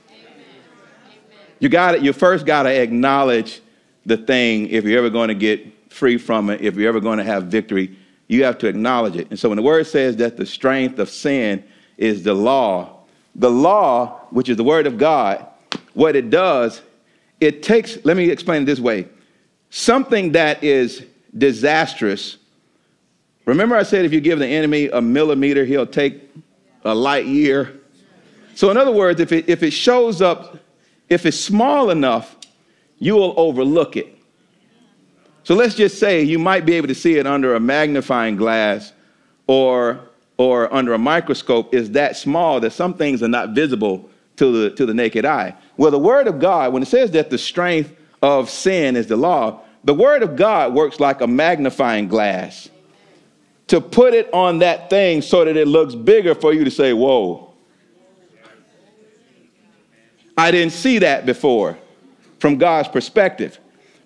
You got it. You first got to acknowledge the thing if you're ever going to get free from it, if you're ever going to have victory, you have to acknowledge it. And so when the word says that the strength of sin is the law, the law, which is the word of God, what it does, it takes, let me explain it this way something that is disastrous. Remember, I said if you give the enemy a millimeter, he'll take a light year. So, in other words, if it, if it shows up if it's small enough, you will overlook it. So let's just say you might be able to see it under a magnifying glass or, or under a microscope is that small that some things are not visible to the, to the naked eye. Well, the Word of God, when it says that the strength of sin is the law, the Word of God works like a magnifying glass to put it on that thing so that it looks bigger for you to say, Whoa, I didn't see that before from God's perspective.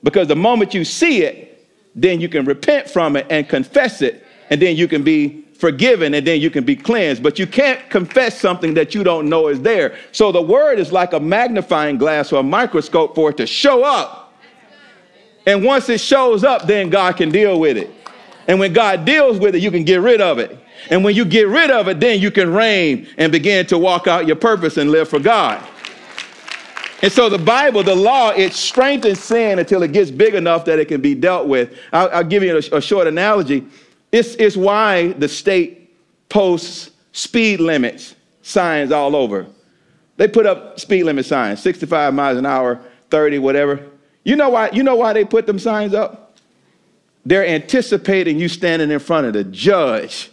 Because the moment you see it, then you can repent from it and confess it, and then you can be forgiven and then you can be cleansed. But you can't confess something that you don't know is there. So the word is like a magnifying glass or a microscope for it to show up. And once it shows up, then God can deal with it. And when God deals with it, you can get rid of it. And when you get rid of it, then you can reign and begin to walk out your purpose and live for God. And so the Bible, the law, it strengthens sin until it gets big enough that it can be dealt with. I'll, I'll give you a, a, short analogy. It's, is why the state posts speed limits signs all over. They put up speed limit signs, 65 miles an hour, 30, whatever. You know why, you know why they put them signs up? They're anticipating you standing in front of the judge.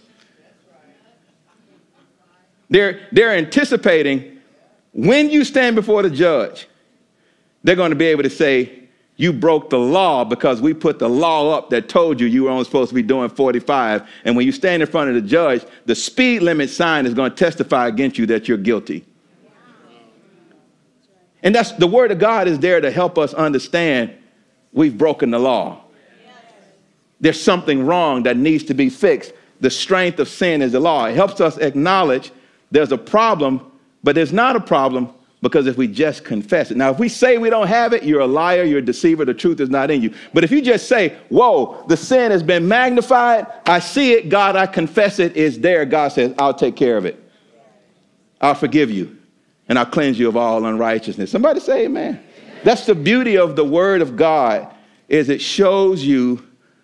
They're, they're anticipating when you stand before the judge, they're going to be able to say, you broke the law because we put the law up that told you you were only supposed to be doing 45. And when you stand in front of the judge, the speed limit sign is going to testify against you that you're guilty. And that's the word of God is there to help us understand we've broken the law. There's something wrong that needs to be fixed. The strength of sin is the law. It helps us acknowledge there's a problem but there's not a problem because if we just confess it. Now, if we say we don't have it, you're a liar, you're a deceiver, the truth is not in you. But if you just say, Whoa, the sin has been magnified, I see it, God, I confess it, it, is there, God says, I'll take care of it. I'll forgive you and I'll cleanse you of all unrighteousness. Somebody say amen. amen. That's the beauty of the word of God is it shows you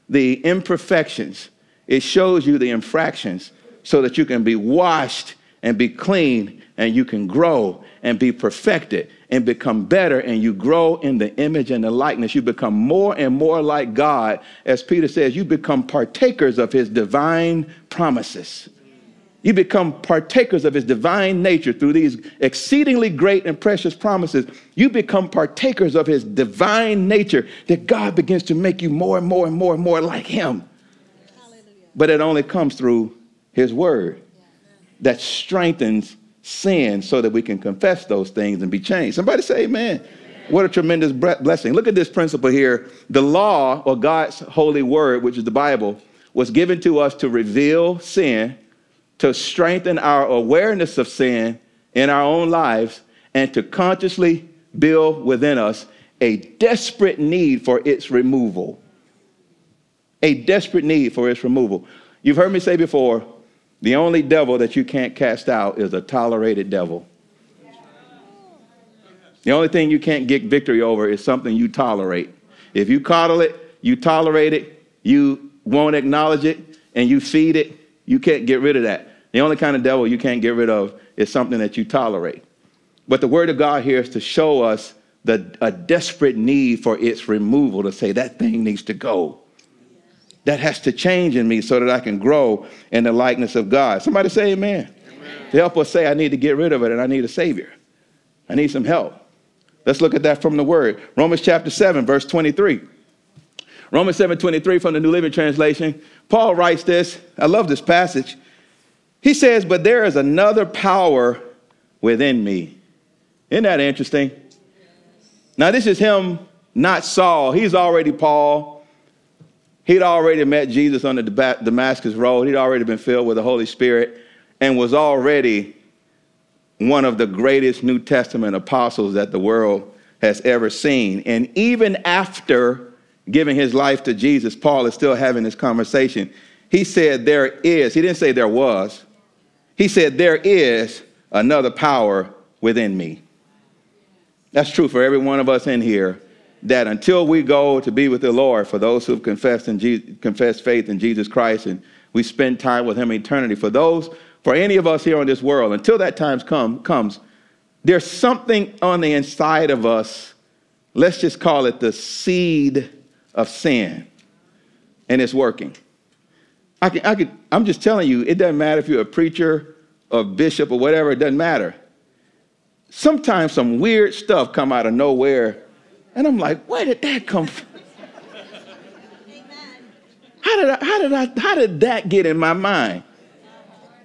the imperfections. It shows you the infractions so that you can be washed and be clean and you can grow and be perfected and become better and you grow in the image and the likeness. You become more and more like God. As Peter says, you become partakers of his divine promises. You become partakers of his divine nature through these exceedingly great and precious promises. You become partakers of his divine nature that God begins to make you more and more and more and more like him. Hallelujah. But it only comes through his word that strengthens sin so that we can confess those things and be changed. Somebody say amen. amen. What a tremendous blessing. Look at this principle here. The law, or God's holy word, which is the Bible, was given to us to reveal sin, to strengthen our awareness of sin in our own lives and to consciously build within us a desperate need for its removal. A desperate need for its removal. You've heard me say before the only devil that you can't cast out is a tolerated devil. The only thing you can't get victory over is something you tolerate. If you coddle it, you tolerate it, you won't acknowledge it, and you feed it, you can't get rid of that. The only kind of devil you can't get rid of is something that you tolerate. But the word of God here is to show us the, a desperate need for its removal, to say that thing needs to go. That has to change in me so that I can grow in the likeness of God. Somebody say amen. amen. To help us say, I need to get rid of it and I need a Savior. I need some help. Let's look at that from the word. Romans chapter 7, verse 23. Romans 7 23 from the New Living Translation. Paul writes this. I love this passage. He says, But there is another power within me. Isn't that interesting? Now, this is him, not Saul. He's already Paul. He'd already met Jesus on the Damascus Road. He'd already been filled with the Holy Spirit and was already one of the greatest New Testament apostles that the world has ever seen. And even after giving his life to Jesus, Paul is still having this conversation. He said, There is, he didn't say there was, he said, There is another power within me. That's true for every one of us in here. That until we go to be with the Lord, for those who've confessed and Je- confessed faith in Jesus Christ, and we spend time with Him in eternity, for those, for any of us here on this world, until that time come, comes, there's something on the inside of us. Let's just call it the seed of sin, and it's working. I can, I can, I'm just telling you, it doesn't matter if you're a preacher or bishop or whatever, it doesn't matter. Sometimes some weird stuff come out of nowhere, and I'm like, where did that come from? How did, I, how, did I, how did that get in my mind?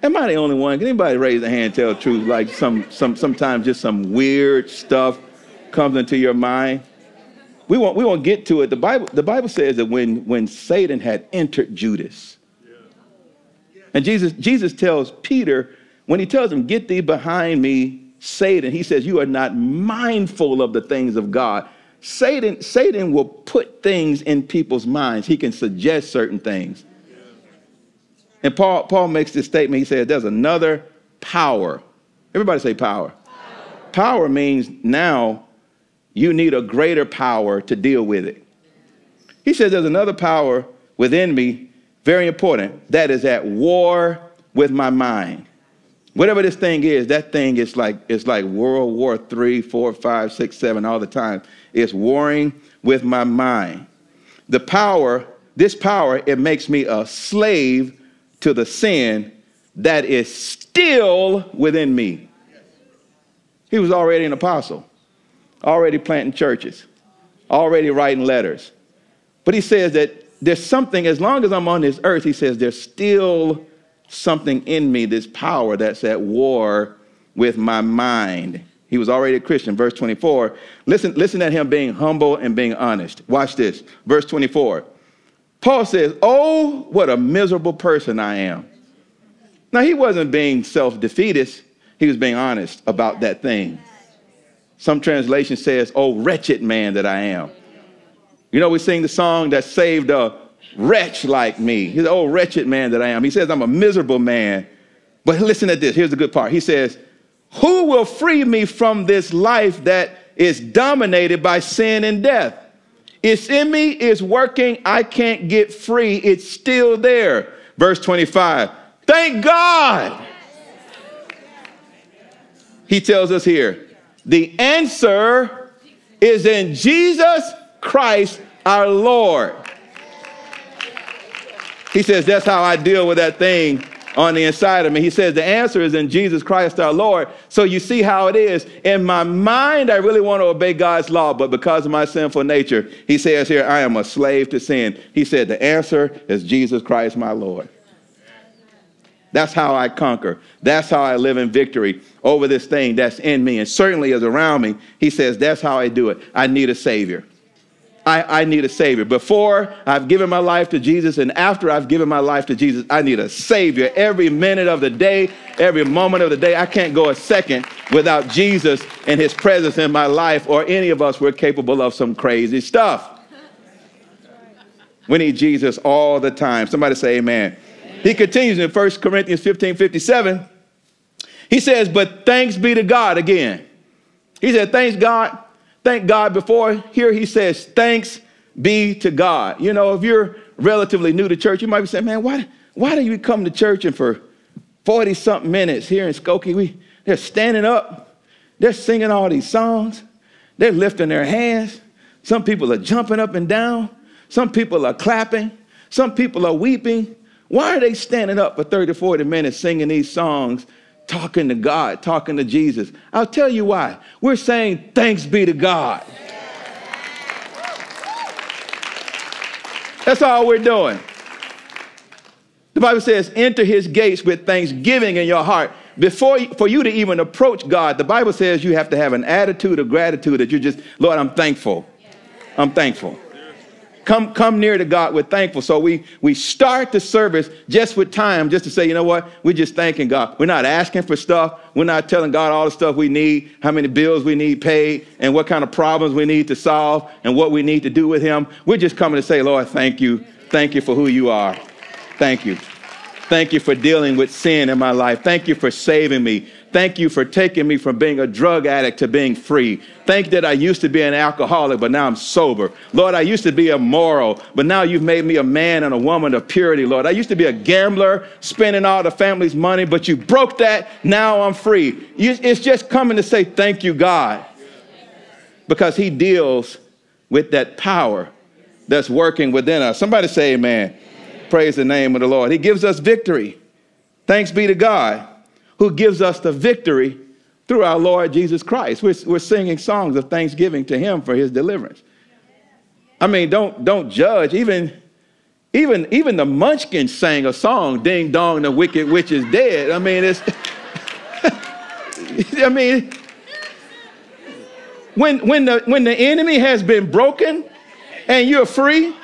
Am I the only one? Can anybody raise a hand tell the truth? Like some, some, sometimes just some weird stuff comes into your mind. We won't, we won't get to it. The Bible, the Bible says that when, when Satan had entered Judas, and Jesus, Jesus tells Peter, when he tells him, Get thee behind me, Satan, he says, You are not mindful of the things of God. Satan, Satan will put things in people's minds. He can suggest certain things. And Paul, Paul makes this statement. He says, There's another power. Everybody say power. Power, power means now you need a greater power to deal with it. He says, There's another power within me very important. That is at war with my mind. Whatever this thing is, that thing is like it's like World War three, four, five, six, seven, all the time. It's warring with my mind. The power, this power, it makes me a slave to the sin that is still within me. He was already an apostle, already planting churches, already writing letters. But he says that there's something, as long as I'm on this earth, he says, there's still something in me, this power that's at war with my mind. He was already a Christian. Verse 24. Listen, listen at him being humble and being honest. Watch this. Verse 24. Paul says, Oh, what a miserable person I am. Now, he wasn't being self defeatist, he was being honest about that thing. Some translation says, Oh, wretched man that I am. You know, we sing the song that saved a wretch like me. He's, oh, wretched man that I am. He says, I'm a miserable man. But listen to this. Here's the good part. He says, Who will free me from this life that is dominated by sin and death? It's in me, it's working. I can't get free. It's still there. Verse 25. Thank God. He tells us here the answer is in Jesus Christ our Lord. He says, That's how I deal with that thing on the inside of me. He says, The answer is in Jesus Christ our Lord. So you see how it is. In my mind, I really want to obey God's law, but because of my sinful nature, he says here, I am a slave to sin. He said, The answer is Jesus Christ my Lord. That's how I conquer. That's how I live in victory over this thing that's in me and certainly is around me. He says, That's how I do it. I need a Savior. I, I need a Savior. Before I've given my life to Jesus and after I've given my life to Jesus, I need a Savior. Every minute of the day, every moment of the day, I can't go a second without Jesus and His presence in my life, or any of us, we're capable of some crazy stuff. We need Jesus all the time. Somebody say amen. amen. He continues in 1 Corinthians 15 57. He says, But thanks be to God again. He said, Thanks God thank God before. Here he says, thanks be to God. You know, if you're relatively new to church, you might be saying, man, why, why do you come to church and for 40 something minutes here in Skokie, we, they're standing up, they're singing all these songs, they're lifting their hands. Some people are jumping up and down, some people are clapping, some people are weeping. Why are they standing up for 30, 40 minutes singing these songs talking to God, talking to Jesus. I'll tell you why. We're saying thanks be to God. That's all we're doing. The Bible says, enter his gates with thanksgiving in your heart. Before for you to even approach God, the Bible says you have to have an attitude of gratitude that you're just, Lord, I'm thankful. I'm thankful. Come, come near to God. We're thankful. So we, we start the service just with time, just to say, you know what? We're just thanking God. We're not asking for stuff. We're not telling God all the stuff we need, how many bills we need paid, and what kind of problems we need to solve, and what we need to do with Him. We're just coming to say, Lord, thank you. Thank you for who you are. Thank you. Thank you for dealing with sin in my life. Thank you for saving me. Thank you for taking me from being a drug addict to being free. Thank that I used to be an alcoholic, but now I'm sober. Lord, I used to be immoral, but now you've made me a man and a woman of purity, Lord. I used to be a gambler, spending all the family's money, but you broke that. Now I'm free. It's just coming to say, Thank you, God, because He deals with that power that's working within us. Somebody say, Amen. amen. Praise the name of the Lord. He gives us victory. Thanks be to God who gives us the victory through our Lord Jesus Christ. We're, we're singing songs of thanksgiving to him for his deliverance. I mean, don't, don't judge. Even, even, even the Munchkins sang a song, Ding Dong, the Wicked Witch is Dead. I mean, it's, I mean, when, when, the, when the enemy has been broken and you're free,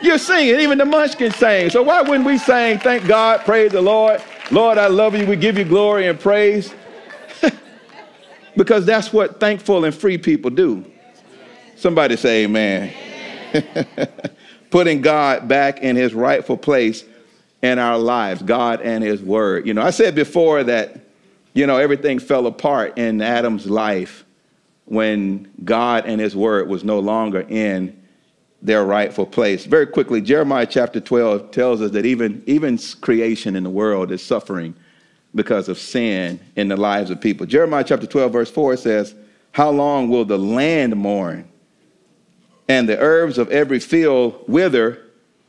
you're singing. Even the Munchkins sang. So why wouldn't we sing, thank God, praise the Lord? Lord, I love you. We give you glory and praise. because that's what thankful and free people do. Somebody say amen. Putting God back in his rightful place in our lives, God and his word. You know, I said before that, you know, everything fell apart in Adam's life when God and his word was no longer in their rightful place. Very quickly, Jeremiah chapter 12 tells us that even, even creation in the world is suffering because of sin in the lives of people. Jeremiah chapter 12, verse 4 says, How long will the land mourn and the herbs of every field wither?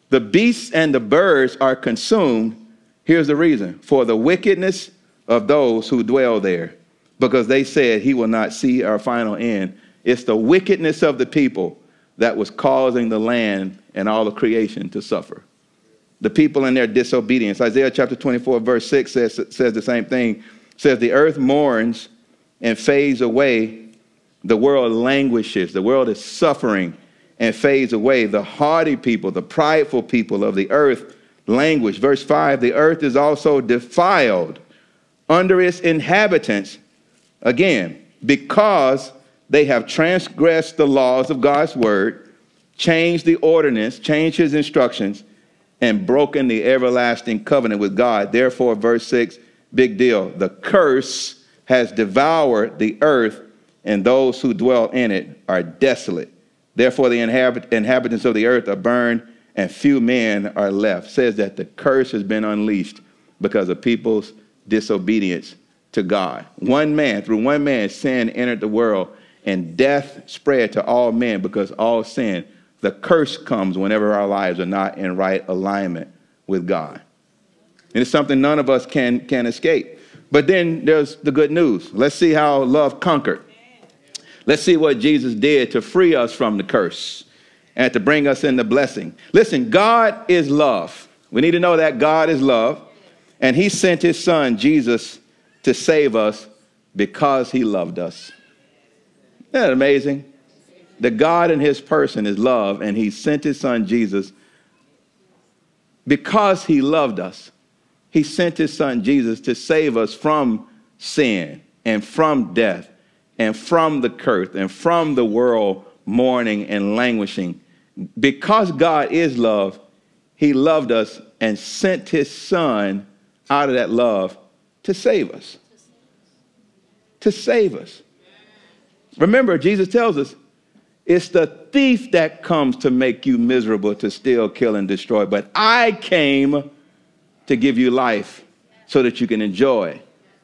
The beasts and the birds are consumed. Here's the reason for the wickedness of those who dwell there, because they said, He will not see our final end. It's the wickedness of the people that was causing the land and all of creation to suffer. The people in their disobedience. Isaiah chapter 24, verse 6 says, says the same thing. It says, The earth mourns and fades away. The world languishes. The world is suffering and fades away. The hardy people, the prideful people of the earth languish. Verse 5 The earth is also defiled under its inhabitants, again, because they have transgressed the laws of God's word, changed the ordinance, changed his instructions, and broken the everlasting covenant with God. Therefore, verse 6, big deal. The curse has devoured the earth, and those who dwell in it are desolate. Therefore, the inhabit- inhabitants of the earth are burned, and few men are left. Says that the curse has been unleashed because of people's disobedience to God. One man, through one man, sin entered the world, and death spread to all men because all sin. The curse comes whenever our lives are not in right alignment with God. And it's something none of us can, can escape. But then there's the good news. Let's see how love conquered. Let's see what Jesus did to free us from the curse and to bring us in the blessing. Listen, God is love. We need to know that God is love. And he sent his son, Jesus, to save us because he loved us. Isn't that amazing? that God in his person is love, and he sent his son Jesus because he loved us. He sent his son Jesus to save us from sin and from death and from the curse and from the world mourning and languishing. Because God is love, he loved us and sent his son out of that love to save us. To save us. Remember, Jesus tells us it's the thief that comes to make you miserable, to steal, kill, and destroy. But I came to give you life so that you can enjoy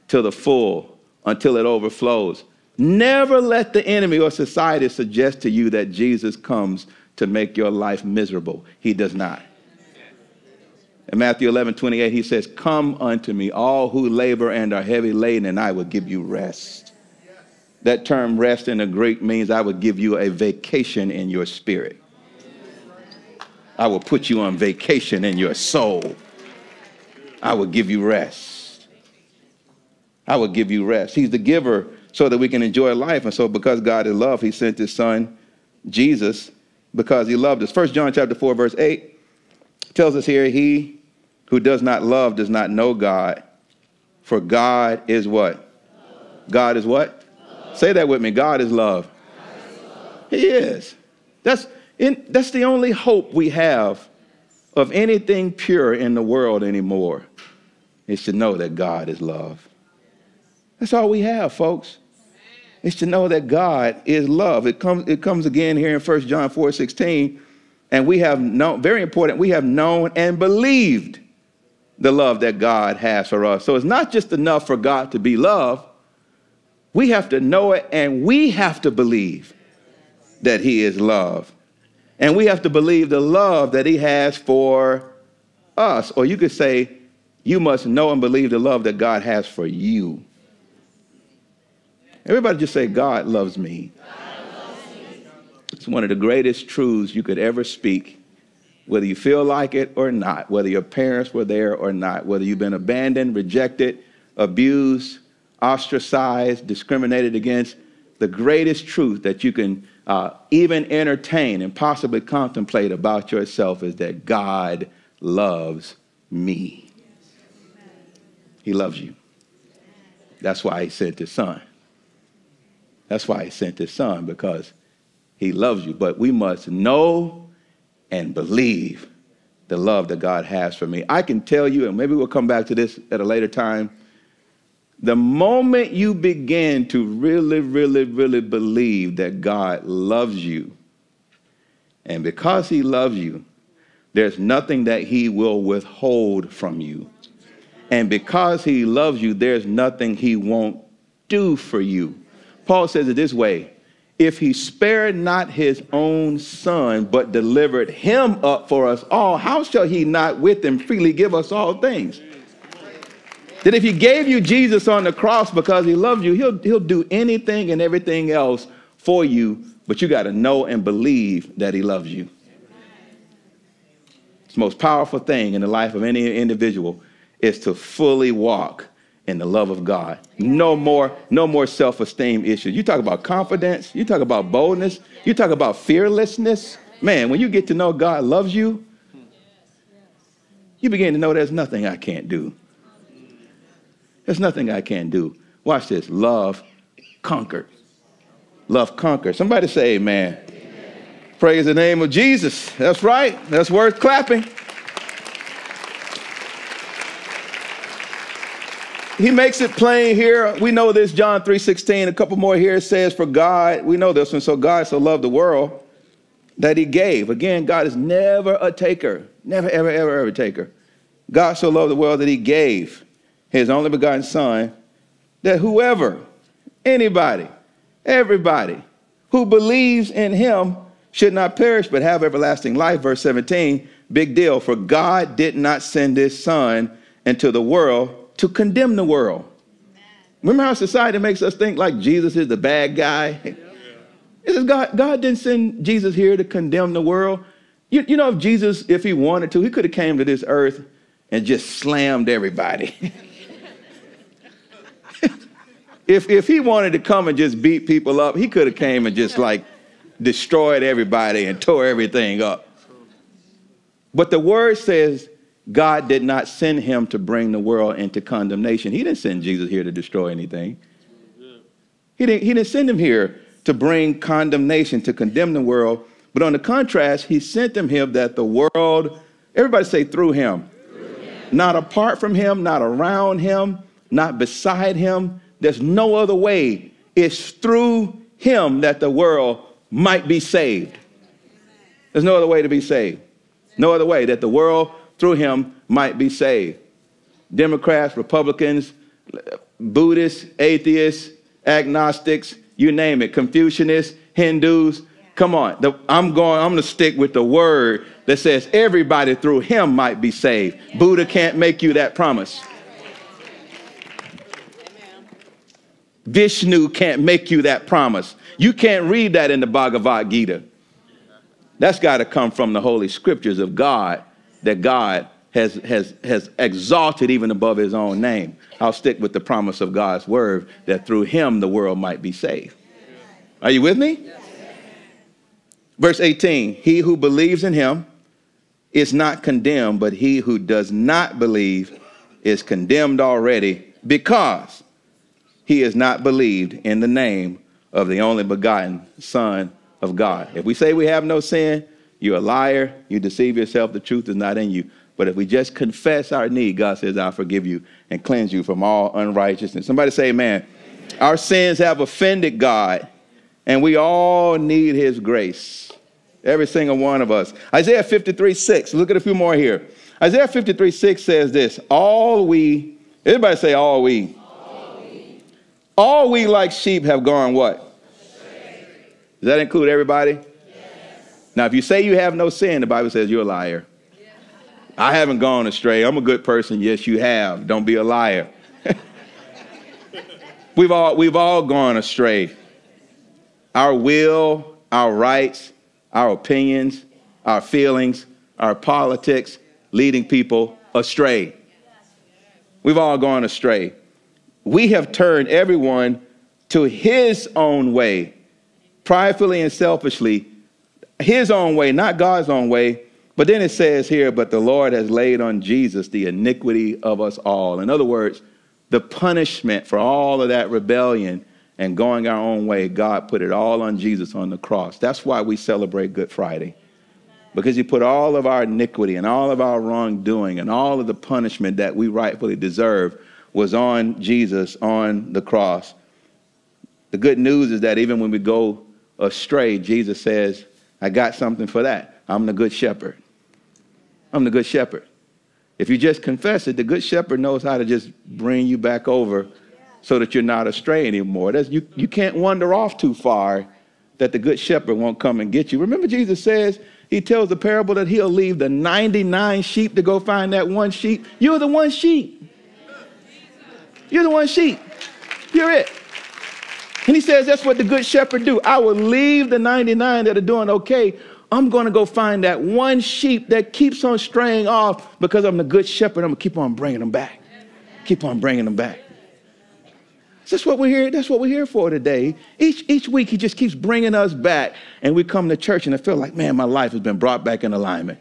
to the full until it overflows. Never let the enemy or society suggest to you that Jesus comes to make your life miserable. He does not. In Matthew 11, 28, he says, Come unto me, all who labor and are heavy laden, and I will give you rest. That term rest in the Greek means I will give you a vacation in your spirit. I will put you on vacation in your soul. I will give you rest. I will give you rest. He's the giver so that we can enjoy life. And so because God is love, he sent his son, Jesus, because he loved us. First John chapter 4, verse 8 tells us here, he who does not love does not know God. For God is what? God is what? Say that with me. God is love. God is love. He is. That's, in, that's the only hope we have of anything pure in the world anymore is to know that God is love. That's all we have, folks. Is to know that God is love. It comes, it comes again here in 1 John 4 16. And we have known, very important, we have known and believed the love that God has for us. So it's not just enough for God to be love, we have to know it and we have to believe that He is love. And we have to believe the love that He has for us. Or you could say, you must know and believe the love that God has for you. Everybody just say, God loves me. It's one of the greatest truths you could ever speak, whether you feel like it or not, whether your parents were there or not, whether you've been abandoned, rejected, abused, ostracized, discriminated against. The greatest truth that you can uh, even entertain and possibly contemplate about yourself is that God loves me. He loves you. That's why he sent his son. That's why he sent his son, because he loves you. But we must know and believe the love that God has for me. I can tell you, and maybe we'll come back to this at a later time. The moment you begin to really, really, really believe that God loves you, and because he loves you, there's nothing that he will withhold from you. And because he loves you, there's nothing he won't do for you. Paul says it this way if he spared not his own son, but delivered him up for us all, how shall he not with him freely give us all things? That if he gave you Jesus on the cross because he loved you, he'll, he'll do anything and everything else for you, but you got to know and believe that he loves you. It's the most powerful thing in the life of any individual is to fully walk in the love of God. No more, no more self-esteem issues. You talk about confidence, you talk about boldness, you talk about fearlessness. Man, when you get to know God loves you, you begin to know there's nothing I can't do. There's nothing I can't do. Watch this. Love conquered. Love conquered. Somebody say amen. amen. Praise the name of Jesus. That's right. That's worth clapping. he makes it plain here. We know this, John 3.16. A couple more here says, For God, we know this one. So God so loved the world that he gave. Again, God is never a taker. Never, ever, ever, ever taker. God so loved the world that he gave his only begotten son that whoever, anybody, everybody who believes in him should not perish but have everlasting life. Verse 17, big deal. For God did not send his son into the world to condemn the world. Remember how society makes us think like Jesus is the bad guy? It says God, God didn't send Jesus here to condemn the world. You, you know, if Jesus, if he wanted to, he could have came to this earth and just slammed everybody. if, if he wanted to come and just beat people up, he could have came and just like destroyed everybody and tore everything up. But the word says God did not send him to bring the world into condemnation. He didn't send Jesus here to destroy anything. He didn't, he didn't send him here to bring condemnation, to condemn the world. But on the contrast, he sent him here that the world, everybody say through him. through him. Not apart from him, not around him, not beside him. There's no other way. It's through him that the world might be saved. There's no other way to be saved. No other way that the world through him might be saved. Democrats, Republicans, Buddhists, atheists, agnostics, you name it, Confucianists, Hindus. Come on, the, I'm going. I'm going to stick with the word that says everybody through him might be saved. Buddha can't make you that promise. Vishnu can't make you that promise. You can't read that in the Bhagavad Gita. That's got to come from the Holy Scriptures of God that God has, has, has exalted even above his own name. I'll stick with the promise of God's word that through him the world might be saved. Are you with me? Verse 18 He who believes in him is not condemned, but he who does not believe is condemned already because he has not believed in the name of the only begotten Son of God. If we say we have no sin, you're a liar, you deceive yourself, the truth is not in you. But if we just confess our need, God says, I'll forgive you and cleanse you from all unrighteousness. Somebody say, Amen. amen. Our sins have offended God, and we all need his grace. Every single one of us. Isaiah 53 6. Look at a few more here. Isaiah 53 6 says this All we, everybody say, All we. All we, like sheep have gone what? Does that include everybody? Yes. Now, if you say you have no sin, the Bible says you're a liar. Yes. I haven't gone astray. I'm a good person. Yes, you have. Don't be a liar. we've, all, we've all gone astray. Our will, our rights, our opinions, our feelings, our politics, leading people astray. We've all gone astray. We have turned everyone to his own way pridefully and selfishly, his own way, not God's own way. But then it says here, but the Lord has laid on Jesus the iniquity of us all. In other words, the punishment for all of that rebellion and going our own way, God put it all on Jesus on the cross. That's why we celebrate Good Friday. Because he put all of our iniquity and all of our wrongdoing and all of the punishment that we rightfully deserve was on Jesus on the cross. The good news is that even when we go astray, Jesus says, I got something for that. I'm the good shepherd. I'm the good shepherd. If you just confess it, the good shepherd knows how to just bring you back over so that you're not astray anymore. That's, you, you can't wander off too far that the good shepherd won't come and get you. Remember, Jesus says, he tells the parable that he'll leave the 99 sheep to go find that one sheep. You're the one sheep. You're the one sheep. You're it. And he says, that's what the good shepherd do. I will leave the 99 that are doing okay. I'm going to go find that one sheep that keeps on straying off because I'm the good shepherd. I'm going to keep on bringing them back. Keep on bringing them back. That's what we're here. That's what we're here for today. Each, each week, he just keeps bringing us back. And we come to church and I feel like, man, my life has been brought back in alignment.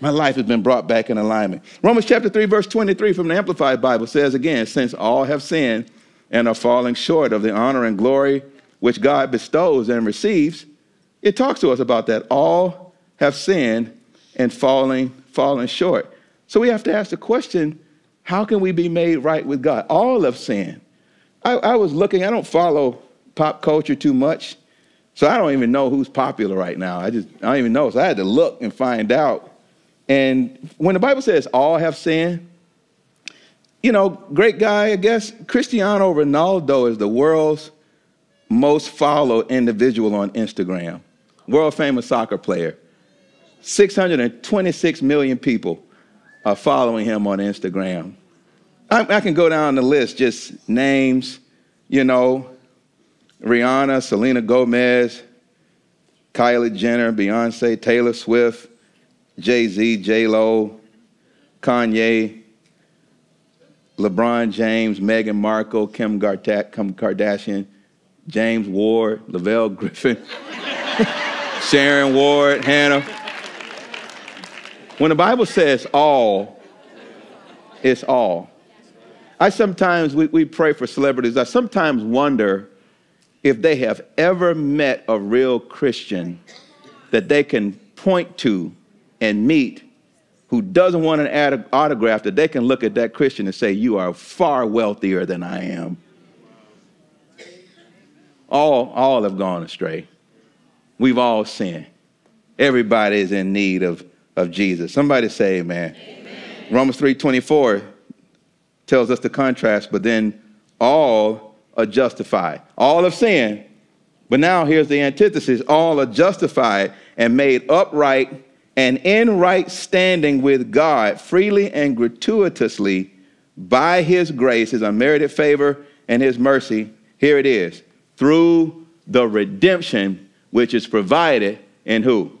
My life has been brought back in alignment. Romans chapter 3, verse 23 from the Amplified Bible says again, since all have sinned and are falling short of the honor and glory which God bestows and receives, it talks to us about that. All have sinned and falling, falling short. So we have to ask the question how can we be made right with God? All have sinned. I, I was looking, I don't follow pop culture too much, so I don't even know who's popular right now. I just, I don't even know. So I had to look and find out. And when the Bible says all have sinned, you know, great guy, I guess. Cristiano Ronaldo is the world's most followed individual on Instagram, world famous soccer player. 626 million people are following him on Instagram. I, I, can go down the list, just names, you know, Rihanna, Selena Gomez, Kylie Jenner, Beyonce, Taylor Swift, Jay Z, J Lo, Kanye, LeBron James, Meghan Markle, Kim, Kim Kardashian, James Ward, Lavelle Griffin. Sharon Ward, Hannah. When the Bible says all, it's all. I sometimes, we, we pray for celebrities. I sometimes wonder if they have ever met a real Christian that they can point to and meet who doesn't want an autograph, that they can look at that Christian and say, You are far wealthier than I am. All, all have gone astray. We've all sinned. Everybody is in need of, of Jesus. Somebody say amen. amen. Romans 3:24 tells us the contrast, but then all are justified. All have sinned, but now here's the antithesis. All are justified and made upright and in right standing with God freely and gratuitously by his grace, his unmerited favor, and his mercy. Here it is through the redemption which is provided in who?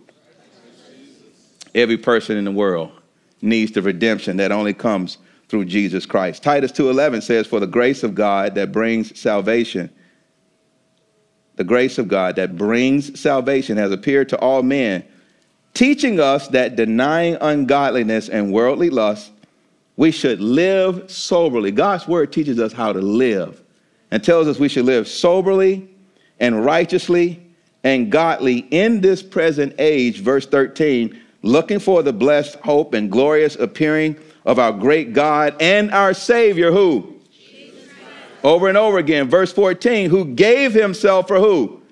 Every person in the world needs the redemption that only comes through Jesus Christ. Titus 2:11 says for the grace of God that brings salvation the grace of God that brings salvation has appeared to all men teaching us that denying ungodliness and worldly lust we should live soberly. God's word teaches us how to live and tells us we should live soberly and righteously and godly in this present age, verse 13, looking for the blessed hope and glorious appearing of our great God and our Savior, who? Over and over again, verse 14, who gave himself for who?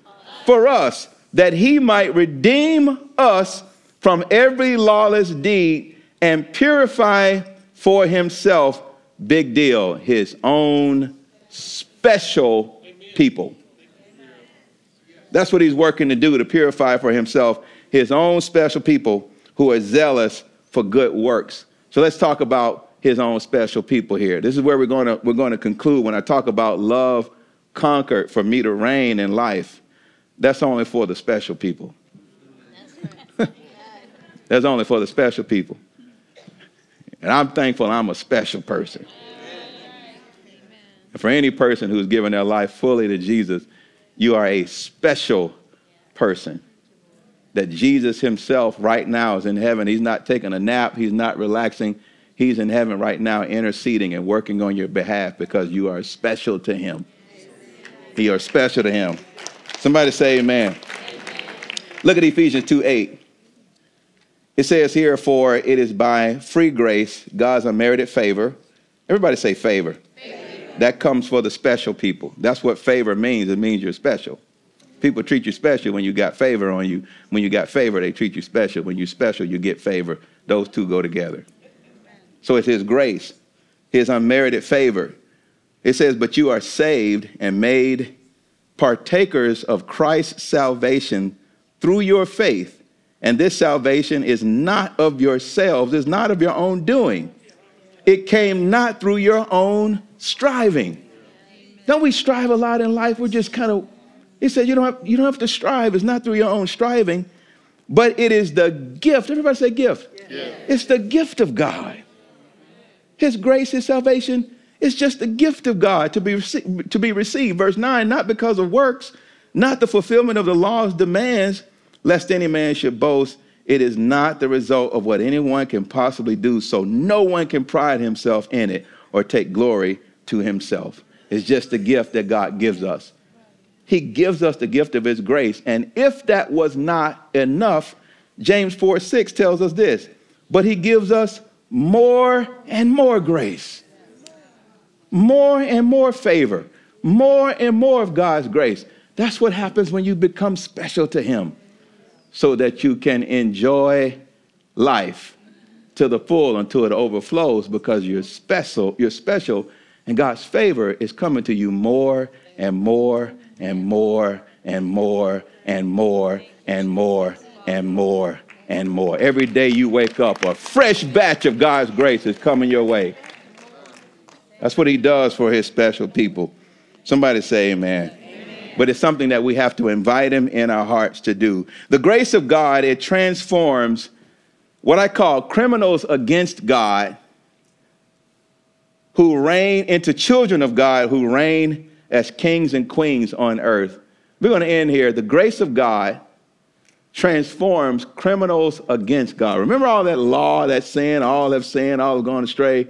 For us, that he might redeem us from every lawless deed and purify for himself, big deal, his own special people. That's what he's working to do to purify for himself his own special people who are zealous for good works. So let's talk about his own special people here. This is where we're going to we're going to conclude when I talk about love conquered for me to reign in life. That's only for the special people. That's only for the special people. And I'm thankful I'm a special person. And for any person who's given their life fully to Jesus, you are a special person. That Jesus himself right now is in heaven. He's not taking a nap, he's not relaxing. He's in heaven right now interceding and working on your behalf because you are special to him. You are special to him. Somebody say amen. Look at Ephesians 2 8. It says here, for it is by free grace, God's unmerited favor. Everybody say favor. That comes for the special people. That's what favor means. It means you're special. People treat you special when you got favor on you. When you got favor, they treat you special. When you're special, you get favor. Those two go together. So it's His grace, His unmerited favor. It says, But you are saved and made partakers of Christ's salvation through your faith. And this salvation is not of yourselves, it's not of your own doing. It came not through your own striving. Don't we strive a lot in life? We're just kind of, he said, you don't, have, you don't have to strive. It's not through your own striving, but it is the gift. Everybody say gift. Yeah. It's the gift of God. His grace, his salvation, is just the gift of God to be, to be received. Verse 9, not because of works, not the fulfillment of the law's demands, lest any man should boast. It is not the result of what anyone can possibly do, so no one can pride himself in it or take glory to himself. It's just a gift that God gives us. He gives us the gift of his grace. And if that was not enough, James 4 6 tells us this, but he gives us more and more grace, more and more favor, more and more of God's grace. That's what happens when you become special to him so that you can enjoy life to the full until it overflows because you're special, you're special and God's favor is coming to you more and more and more and more and more and more and more and more. Every day you wake up, a fresh batch of God's grace is coming your way. That's what He does for His special people. Somebody say, Amen. But it's something that we have to invite Him in our hearts to do. The grace of God, it transforms what I call criminals against God who reign into children of God who reign as kings and queens on earth. We're going to end here. The grace of God transforms criminals against God. Remember all that law, that sin, all have sinned, all gone astray?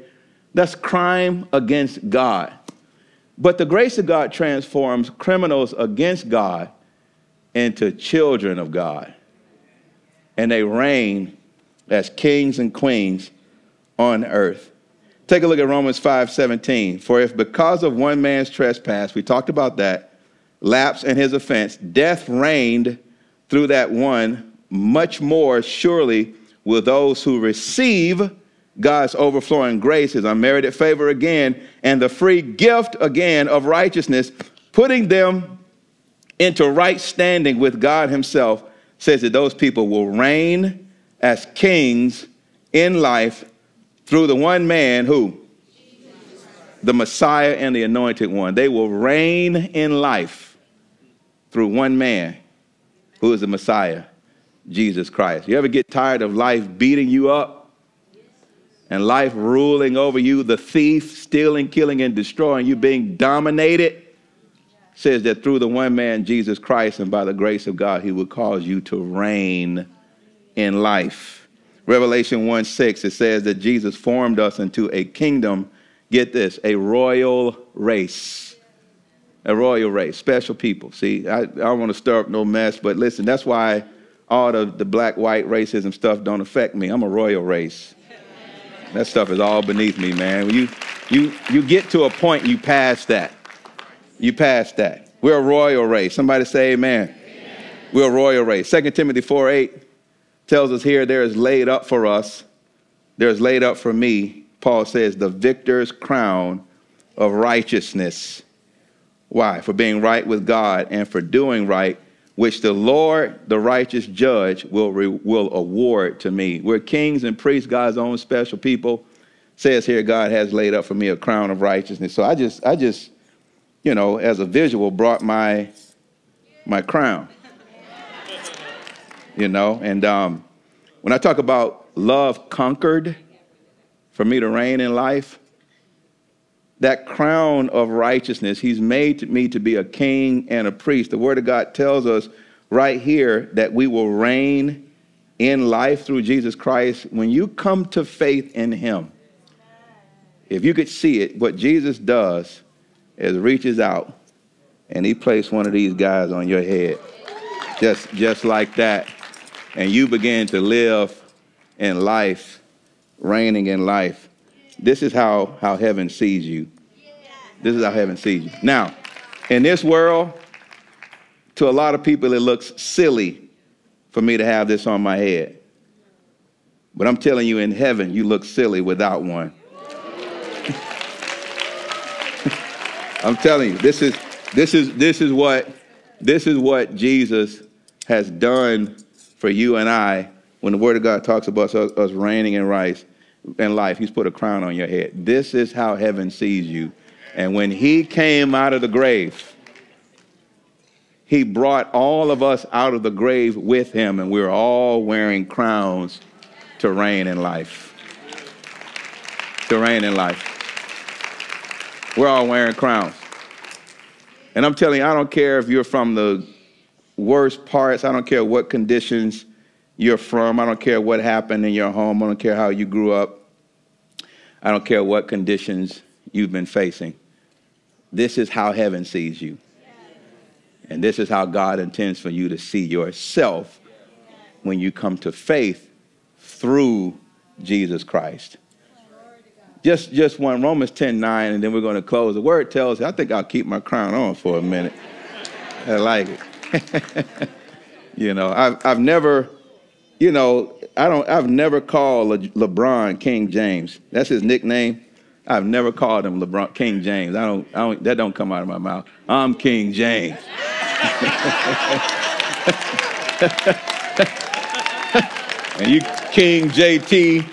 That's crime against God. But the grace of God transforms criminals against God into children of God. And they reign as kings and queens on earth. Take a look at Romans 5 17. For if because of one man's trespass, we talked about that, lapse in his offense, death reigned through that one, much more surely will those who receive God's overflowing grace, his unmerited favor again, and the free gift again of righteousness, putting them into right standing with God himself, says that those people will reign as kings in life through the one man who? The Messiah and the anointed one. They will reign in life through one man who is the Messiah, Jesus Christ. You ever get tired of life beating you up and life ruling over you, the thief stealing, killing, and destroying you, being dominated? Says that through the one man, Jesus Christ, and by the grace of God, he will cause you to reign in life. Revelation 1 6, it says that Jesus formed us into a kingdom, get this, a royal race. A royal race, special people. See, I, I don't want to stir up no mess, but listen, that's why all the, the black, white racism stuff don't affect me. I'm a royal race. That stuff is all beneath me, man. You, you, you get to a point, you pass that. You pass that. We're a royal race. Somebody say amen. amen. We're a royal race. 2 Timothy 4 8 tells us here there is laid up for us, there is laid up for me, Paul says, the victor's crown of righteousness. Why? For being right with God and for doing right, which the Lord, the righteous judge, will, re- will award to me. We're kings and priests, God's own special people. Says here, God has laid up for me a crown of righteousness. So I just, I just, you know, as a visual, brought my, my crown you know. And um, when I talk about love conquered for me to reign in life, that crown of righteousness, he's made me to be a king and a priest. The word of God tells us right here that we will reign in life through Jesus Christ. When you come to faith in him, if you could see it, what Jesus does is reaches out and he placed one of these guys on your head. Just, just like that and you begin to live in life, reigning in life, this is how, how heaven sees you. This is how heaven sees you. Now, in this world, to a lot of people, it looks silly for me to have this on my head. But I'm telling you, in heaven, you look silly without one. I'm telling you, this is this is this is what this is what Jesus has done for you and I, when the Word of God talks about us, us reigning in rice in life, He's put a crown on your head. This is how heaven sees you. And when He came out of the grave, He brought all of us out of the grave with Him, and we're all wearing crowns to reign in life. To reign in life. We're all wearing crowns. And I'm telling you, I don't care if you're from the worst parts. I don't care what conditions you're from. I don't care what happened in your home. I don't care how you grew up. I don't care what conditions you've been facing. This is how heaven sees you. And this is how God intends for you to see yourself when you come to faith through Jesus Christ. Just, just one, Romans 10 9, and then we're going to close. The word tells, I think I'll keep my crown on for a minute. I like it. you know, I've, I've never, you know, I don't, I've never called Le, LeBron King James. That's his nickname. I've never called him LeBron King James. I don't, I don't, that don't come out of my mouth. I'm King James. and you King JT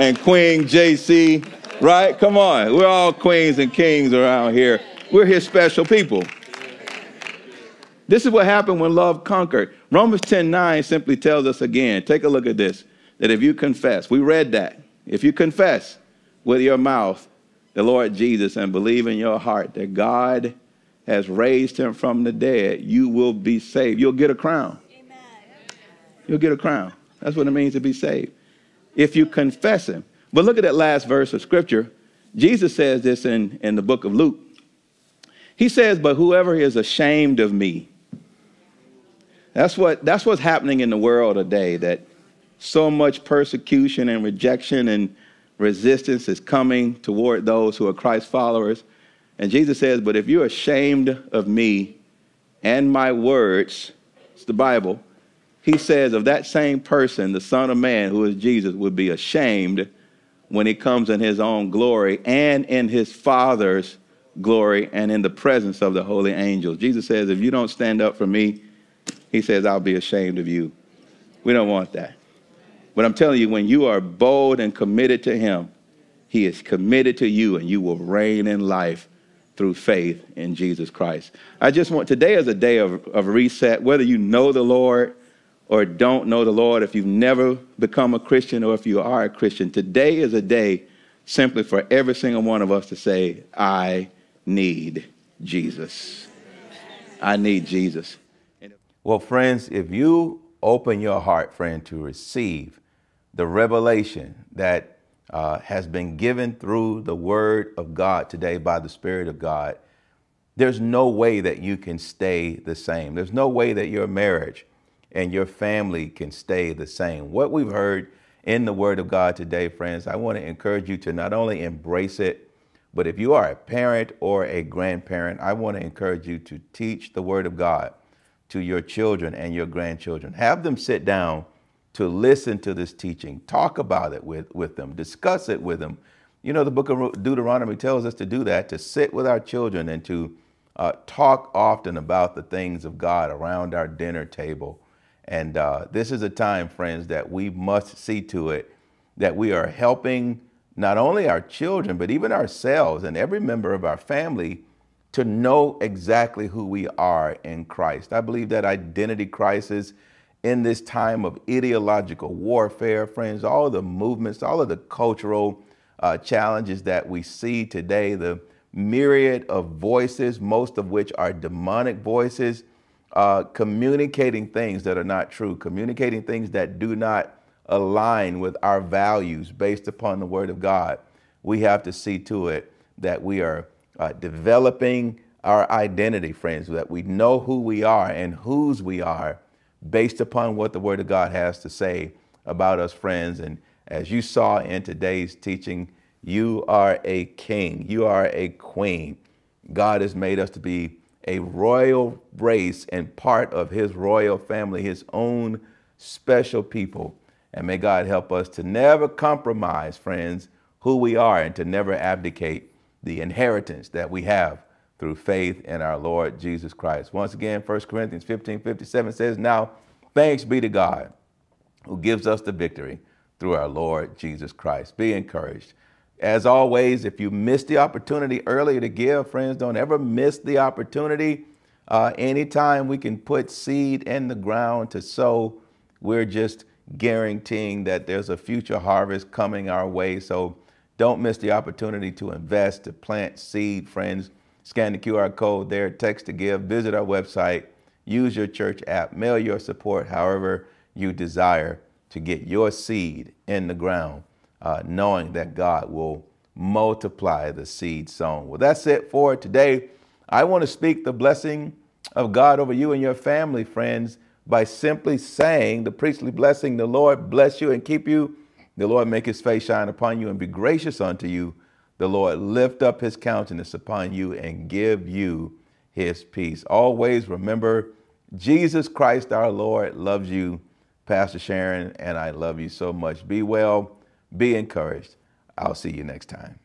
and Queen JC, right? Come on. We're all queens and kings around here. We're his special people. This is what happened when love conquered. Romans 10 9 simply tells us again, take a look at this, that if you confess, we read that, if you confess with your mouth the Lord Jesus and believe in your heart that God has raised him from the dead, you will be saved. You'll get a crown. Amen. You'll get a crown. That's what it means to be saved. If you confess him. But look at that last verse of scripture. Jesus says this in, in the book of Luke. He says, But whoever is ashamed of me, that's, what, that's what's happening in the world today, that so much persecution and rejection and resistance is coming toward those who are Christ followers. And Jesus says, But if you're ashamed of me and my words, it's the Bible, he says of that same person, the Son of Man, who is Jesus, would be ashamed when he comes in his own glory and in his Father's glory and in the presence of the holy angels. Jesus says, If you don't stand up for me, he says, I'll be ashamed of you. We don't want that. But I'm telling you, when you are bold and committed to him, he is committed to you and you will reign in life through faith in Jesus Christ. I just want, today is a day of, of reset, whether you know the Lord or don't know the Lord, if you've never become a Christian or if you are a Christian, today is a day simply for every single one of us to say, I need Jesus. I need Jesus. Well, friends, if you open your heart, friend, to receive the revelation that uh, has been given through the Word of God today by the Spirit of God, there's no way that you can stay the same. There's no way that your marriage and your family can stay the same. What we've heard in the Word of God today, friends, I want to encourage you to not only embrace it, but if you are a parent or a grandparent, I want to encourage you to teach the Word of God to your children and your grandchildren. Have them sit down to listen to this teaching, talk about it with, with them, discuss it with them. You know, the book of Deuteronomy tells us to do that, to sit with our children and to uh, talk often about the things of God around our dinner table. And uh, this is a time, friends, that we must see to it that we are helping not only our children, but even ourselves and every member of our family to know exactly who we are in Christ. I believe that identity crisis in this time of ideological warfare, friends, all the movements, all of the cultural uh, challenges that we see today, the myriad of voices, most of which are demonic voices, uh, communicating things that are not true, communicating things that do not align with our values based upon the Word of God. We have to see to it that we are uh, developing our identity, friends, that we know who we are and whose we are based upon what the Word of God has to say about us, friends. And as you saw in today's teaching, you are a king, you are a queen. God has made us to be a royal race and part of his royal family, his own special people. And may God help us to never compromise, friends, who we are and to never abdicate the inheritance that we have through faith in our Lord Jesus Christ. Once again, 1 Corinthians 15 57 says, Now thanks be to God who gives us the victory through our Lord Jesus Christ. Be encouraged. As always, if you missed the opportunity earlier to give, friends, don't ever miss the opportunity. Uh, anytime we can put seed in the ground to sow, we're just guaranteeing that there's a future harvest coming our way. So don't miss the opportunity to invest, to plant seed, friends. Scan the QR code there, text to give, visit our website, use your church app, mail your support however you desire to get your seed in the ground uh, knowing that God will multiply the seed sown. Well, that's it for today. I want to speak the blessing of God over you and your family, friends, by simply saying the priestly blessing, the Lord bless you and keep you. The Lord make his face shine upon you and be gracious unto you. The Lord lift up his countenance upon you and give you his peace. Always remember, Jesus Christ our Lord loves you. Pastor Sharon, and I love you so much. Be well be encouraged. I'll see you next time.